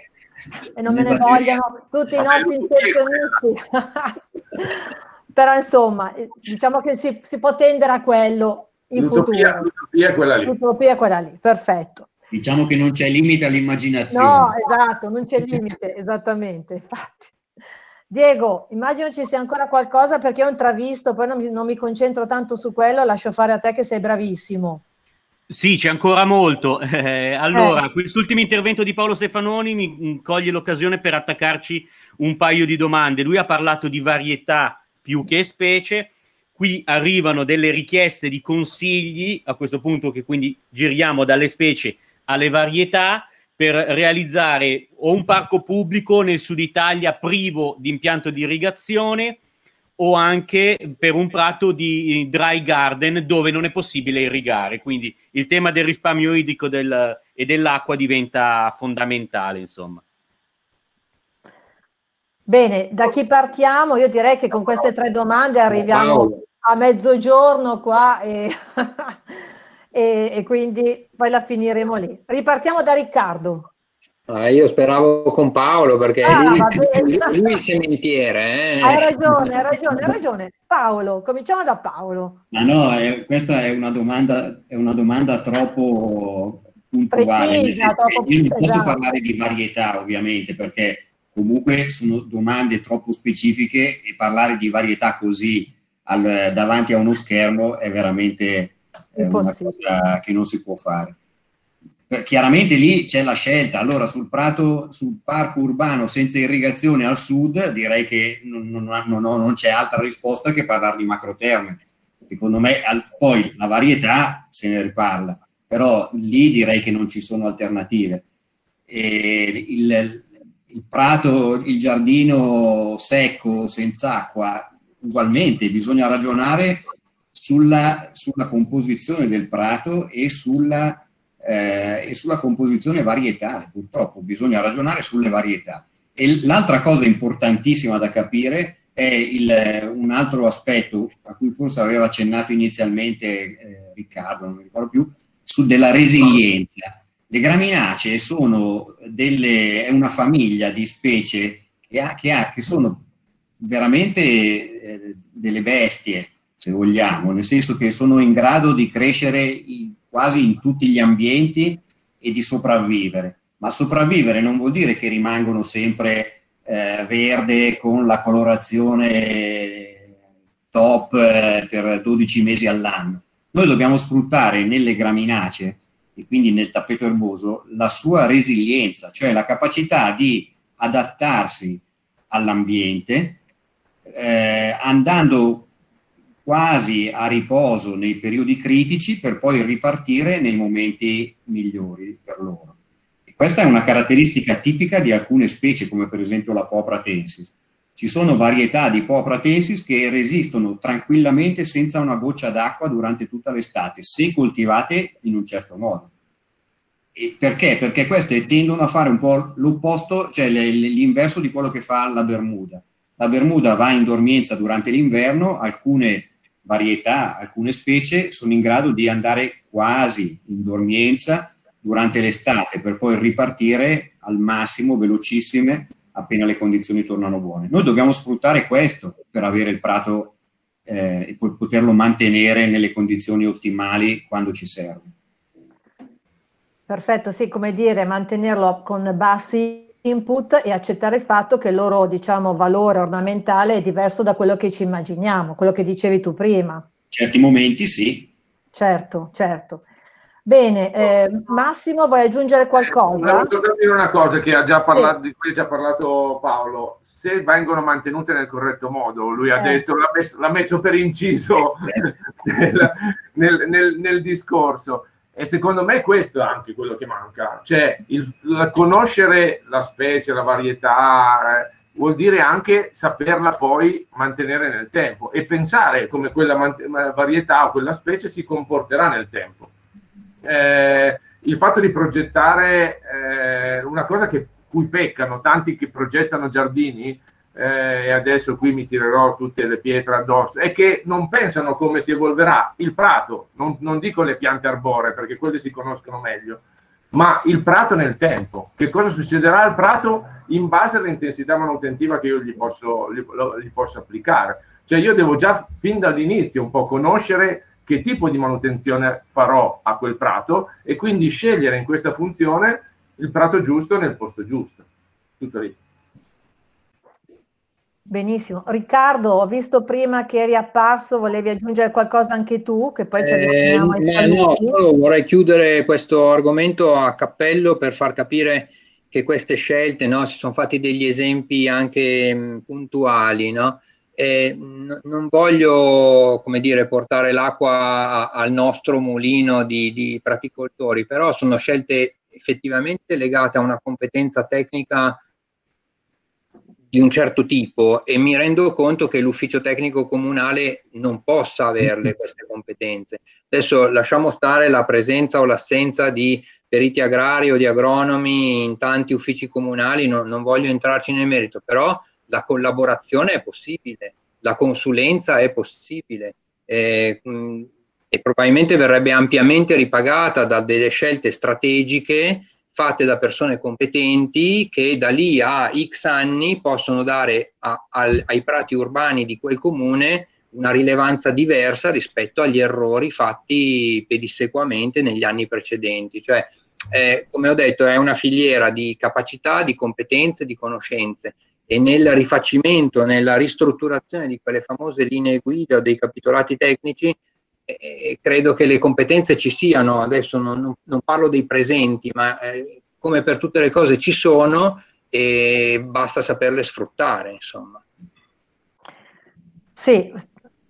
E non me ne vogliono tutti i nostri intenzionisti. Però insomma, diciamo che si, si può tendere a quello in l'utopia, futuro. L'utopia è quella lì. L'utopia è quella lì, perfetto. Diciamo che non c'è limite all'immaginazione. No, esatto, non c'è limite, esattamente, infatti. Diego, immagino ci sia ancora qualcosa perché ho intravisto, poi non mi, non mi concentro tanto su quello, lascio fare a te che sei bravissimo. Sì, c'è ancora molto. Eh, allora, eh. quest'ultimo intervento di Paolo Stefanoni mi, mi coglie l'occasione per attaccarci un paio di domande. Lui ha parlato di varietà più che specie. Qui arrivano delle richieste di consigli, a questo punto che quindi giriamo dalle specie alle varietà per realizzare o un parco pubblico nel sud Italia privo di impianto di irrigazione o anche per un prato di dry garden dove non è possibile irrigare. Quindi il tema del risparmio idrico del, e dell'acqua diventa fondamentale, insomma. Bene, da chi partiamo? Io direi che con queste tre domande arriviamo a mezzogiorno qua e e, e quindi poi la finiremo lì. Ripartiamo da Riccardo. Ah, io speravo con Paolo perché ah, lui, lui, è il sementiere. Eh. Hai ragione, hai ragione, hai ragione. Paolo, cominciamo da Paolo. Ma no, è, questa è una domanda, è una domanda troppo puntuale. Precisa, troppo io non posso esatto. parlare di varietà ovviamente perché comunque sono domande troppo specifiche e parlare di varietà così al, davanti a uno schermo è veramente è una cosa che non si può fare. Chiaramente lì c'è la scelta, allora sul prato, sul parco urbano senza irrigazione al sud direi che non, non, non, non c'è altra risposta che parlare di macroterme. Secondo me al, poi la varietà se ne riparla, però lì direi che non ci sono alternative. Il, il prato, il giardino secco, senza acqua, ugualmente bisogna ragionare sulla, sulla composizione del prato e sulla, eh, e sulla composizione varietale. Purtroppo bisogna ragionare sulle varietà. E l'altra cosa importantissima da capire è il, un altro aspetto a cui forse aveva accennato inizialmente eh, Riccardo, non mi ricordo più, su della resilienza. Le graminacee sono delle, è una famiglia di specie che, ha, che, ha, che sono veramente eh, delle bestie se vogliamo, nel senso che sono in grado di crescere in, quasi in tutti gli ambienti e di sopravvivere. Ma sopravvivere non vuol dire che rimangono sempre eh, verde con la colorazione top eh, per 12 mesi all'anno. Noi dobbiamo sfruttare nelle graminacee e quindi nel tappeto erboso la sua resilienza, cioè la capacità di adattarsi all'ambiente eh, andando quasi a riposo nei periodi critici per poi ripartire nei momenti migliori per loro. E questa è una caratteristica tipica di alcune specie, come per esempio la Popra tensis. Ci sono varietà di Popra tensis che resistono tranquillamente senza una goccia d'acqua durante tutta l'estate, se coltivate in un certo modo. E perché? Perché queste tendono a fare un po' l'opposto, cioè l'inverso di quello che fa la Bermuda. La Bermuda va in dormienza durante l'inverno, alcune varietà, alcune specie sono in grado di andare quasi in dormienza durante l'estate per poi ripartire al massimo, velocissime, appena le condizioni tornano buone. Noi dobbiamo sfruttare questo per avere il prato eh, e poi poterlo mantenere nelle condizioni ottimali quando ci serve. Perfetto, sì, come dire, mantenerlo con bassi input e accettare il fatto che il loro, diciamo, valore ornamentale è diverso da quello che ci immaginiamo, quello che dicevi tu prima. In certi momenti sì. Certo, certo. Bene, eh, Massimo, vuoi aggiungere qualcosa? Volevo dire una cosa che ha già parlato, sì. di cui ha già parlato Paolo. Se vengono mantenute nel corretto modo, lui ha eh. detto, l'ha messo, l'ha messo, per inciso nel, nel, nel, nel discorso. E secondo me questo è anche quello che manca, cioè il, il conoscere la specie, la varietà, eh, vuol dire anche saperla poi mantenere nel tempo. E pensare come quella varietà o quella specie si comporterà nel tempo. Eh, il fatto di progettare eh, una cosa che cui peccano tanti che progettano giardini eh, e adesso qui mi tirerò tutte le pietre addosso è che non pensano come si evolverà il prato non, non dico le piante arboree perché quelle si conoscono meglio ma il prato nel tempo che cosa succederà al prato in base all'intensità manutentiva che io gli posso, gli, gli posso applicare cioè io devo già fin dall'inizio un po' conoscere che tipo di manutenzione farò a quel prato e quindi scegliere in questa funzione il prato giusto nel posto giusto. Tutto lì. Benissimo. Riccardo, ho visto prima che eri apparso, volevi aggiungere qualcosa anche tu, che poi ci avviciniamo eh, ai No, solo vorrei chiudere questo argomento a cappello per far capire che queste scelte, no, si sono fatti degli esempi anche mh, puntuali, no? Eh, n- non voglio, come dire, portare l'acqua a- al nostro mulino di, di praticoltori, però sono scelte effettivamente legate a una competenza tecnica di un certo tipo e mi rendo conto che l'ufficio tecnico comunale non possa averle mm-hmm. queste competenze. Adesso lasciamo stare la presenza o l'assenza di periti agrari o di agronomi in tanti uffici comunali, no, non voglio entrarci nel merito, però la collaborazione è possibile, la consulenza è possibile eh, e probabilmente verrebbe ampiamente ripagata da delle scelte strategiche fatte da persone competenti che da lì a X anni possono dare a, a, ai prati urbani di quel comune una rilevanza diversa rispetto agli errori fatti pedissequamente negli anni precedenti. Cioè, eh, come ho detto, è una filiera di capacità, di competenze, di conoscenze e nel rifacimento, nella ristrutturazione di quelle famose linee guida o dei capitolati tecnici, eh, credo che le competenze ci siano, adesso non, non, parlo dei presenti, ma eh, come per tutte le cose ci sono e basta saperle sfruttare, insomma. Sì,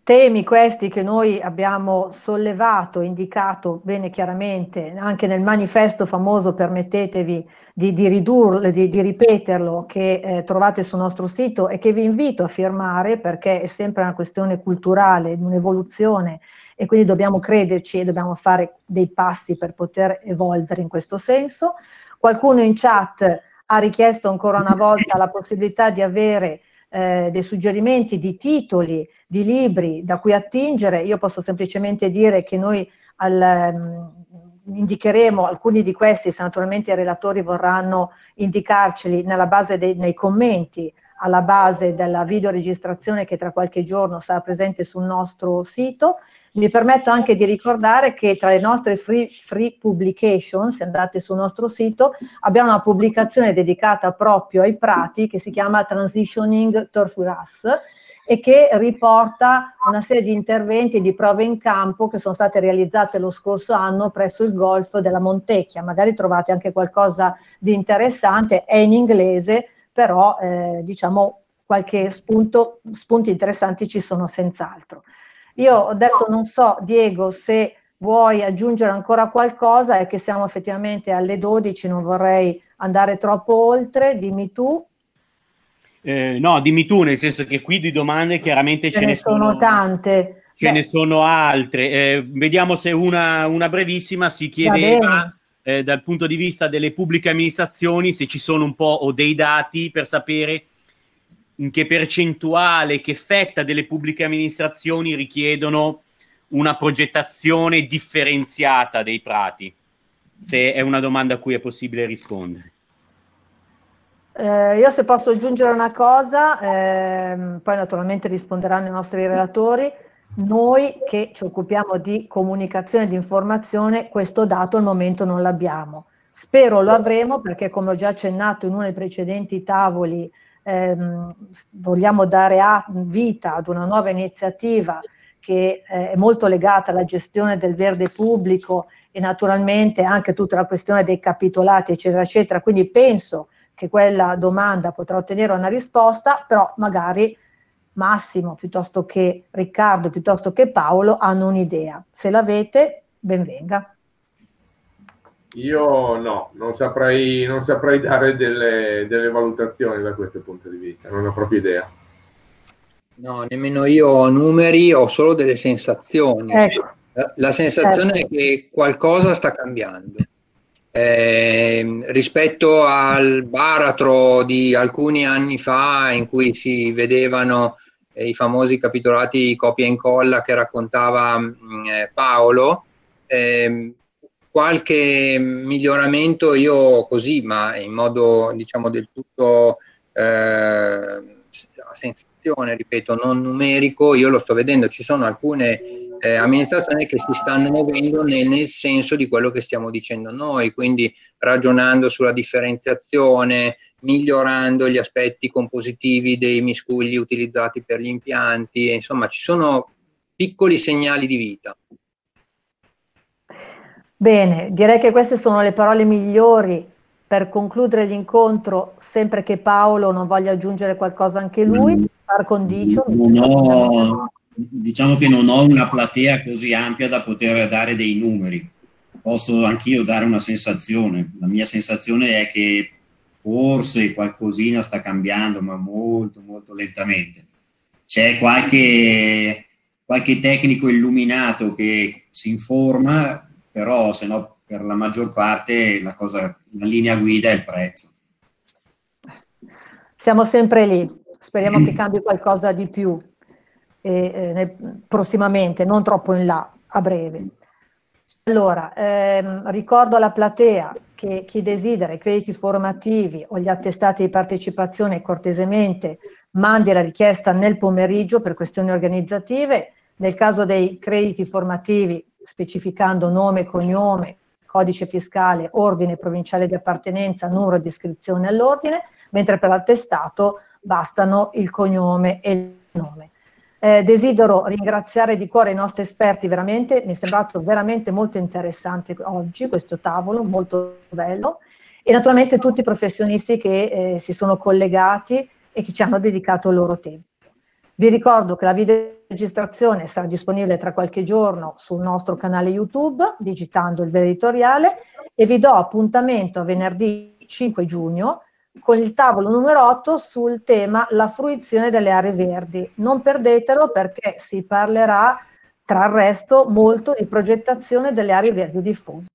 Temi questi che noi abbiamo sollevato, indicato bene chiaramente anche nel manifesto famoso, permettetevi di, di ridurlo, di, di, ripeterlo, che eh, trovate sul nostro sito e che vi invito a firmare perché è sempre una questione culturale, un'evoluzione e quindi dobbiamo crederci e dobbiamo fare dei passi per poter evolvere in questo senso. Qualcuno in chat ha richiesto ancora una volta la possibilità di avere eh, dei suggerimenti di titoli, di libri da cui attingere, io posso semplicemente dire che noi al, um, indicheremo alcuni di questi, se naturalmente i relatori vorranno indicarceli nella base dei, nei commenti alla base della videoregistrazione che tra qualche giorno sarà presente sul nostro sito mi permetto anche di ricordare che tra le nostre free, free publication, se andate sul nostro sito, abbiamo una pubblicazione dedicata proprio ai prati che si chiama Transitioning Turf Grass e che riporta una serie di interventi e di prove in campo che sono state realizzate lo scorso anno presso il golf della Montecchia. Magari trovate anche qualcosa di interessante, è in inglese, però eh, diciamo qualche spunto, spunti interessanti ci sono senz'altro. Io adesso non so, Diego, se vuoi aggiungere ancora qualcosa e che siamo effettivamente alle 12, non vorrei andare troppo oltre, dimmi tu. Eh, no, dimmi tu, nel senso che qui di domande chiaramente ce, ce ne, sono, sono tante. Ce Beh. ne sono altre. Eh, vediamo se una, una brevissima si chiedeva eh, dal punto di vista delle pubbliche amministrazioni, se ci sono un po' o dei dati per sapere in che percentuale, che fetta delle pubbliche amministrazioni richiedono una progettazione differenziata dei prati, se è una domanda a cui è possibile rispondere. Eh, io se posso aggiungere una cosa, ehm, poi naturalmente risponderanno i nostri relatori, noi che ci occupiamo di comunicazione e di informazione, questo dato al momento non l'abbiamo. Spero lo avremo perché come ho già accennato in uno dei precedenti tavoli, ehm, vogliamo dare a, vita ad una nuova iniziativa che eh, è molto legata alla gestione del verde pubblico e naturalmente anche tutta la questione dei capitolati, eccetera, eccetera. Quindi penso che quella domanda potrà ottenere una risposta, però magari Massimo piuttosto che Riccardo, piuttosto che Paolo hanno un'idea. Se l'avete, benvenga. Io no, non saprei, non saprei dare delle, delle, valutazioni da questo punto di vista, non ho proprio idea. No, nemmeno io ho numeri, ho solo delle sensazioni. Ecco. La, la, sensazione ecco. è che qualcosa sta cambiando. Eh, rispetto al baratro di alcuni anni fa in cui si vedevano eh, i famosi capitolati copia e incolla che raccontava mh, mm, eh, Paolo, eh, qualche miglioramento io così, ma in modo diciamo del tutto eh, a sensazione, ripeto, non numerico, io lo sto vedendo, ci sono alcune eh, amministrazioni che si stanno muovendo nel, nel, senso di quello che stiamo dicendo noi, quindi ragionando sulla differenziazione, migliorando gli aspetti compositivi dei miscugli utilizzati per gli impianti, insomma ci sono piccoli segnali di vita. Bene, direi che queste sono le parole migliori per concludere l'incontro, sempre che Paolo non voglia aggiungere qualcosa anche lui, par condicio. Ho, diciamo che non ho una platea così ampia da poter dare dei numeri. Posso anch'io dare una sensazione. La mia sensazione è che forse qualcosina sta cambiando, ma molto, molto lentamente. C'è qualche, qualche tecnico illuminato che si informa, però se no per la maggior parte la, cosa, la linea guida è il prezzo. Siamo sempre lì, speriamo che cambi qualcosa di più eh, eh, prossimamente, non troppo in là, a breve. Allora, ehm, ricordo alla platea che chi desidera i crediti formativi o gli attestati di partecipazione cortesemente mandi la richiesta nel pomeriggio per questioni organizzative. Nel caso dei crediti formativi, specificando nome, cognome, codice fiscale, ordine provinciale di appartenenza, numero di iscrizione all'ordine, mentre per l'attestato bastano il cognome e il nome. Eh, desidero ringraziare di cuore i nostri esperti, veramente mi è sembrato veramente molto interessante oggi questo tavolo, molto bello, e naturalmente tutti i professionisti che eh, si sono collegati e che ci hanno dedicato il loro tempo. Vi ricordo che la videoregistrazione sarà disponibile tra qualche giorno sul nostro canale YouTube, digitando il vero editoriale, e vi do appuntamento venerdì 5 giugno con il tavolo numero 8 sul tema la fruizione delle aree verdi. Non perdetelo perché si parlerà tra il resto molto di progettazione delle aree verdi diffuse.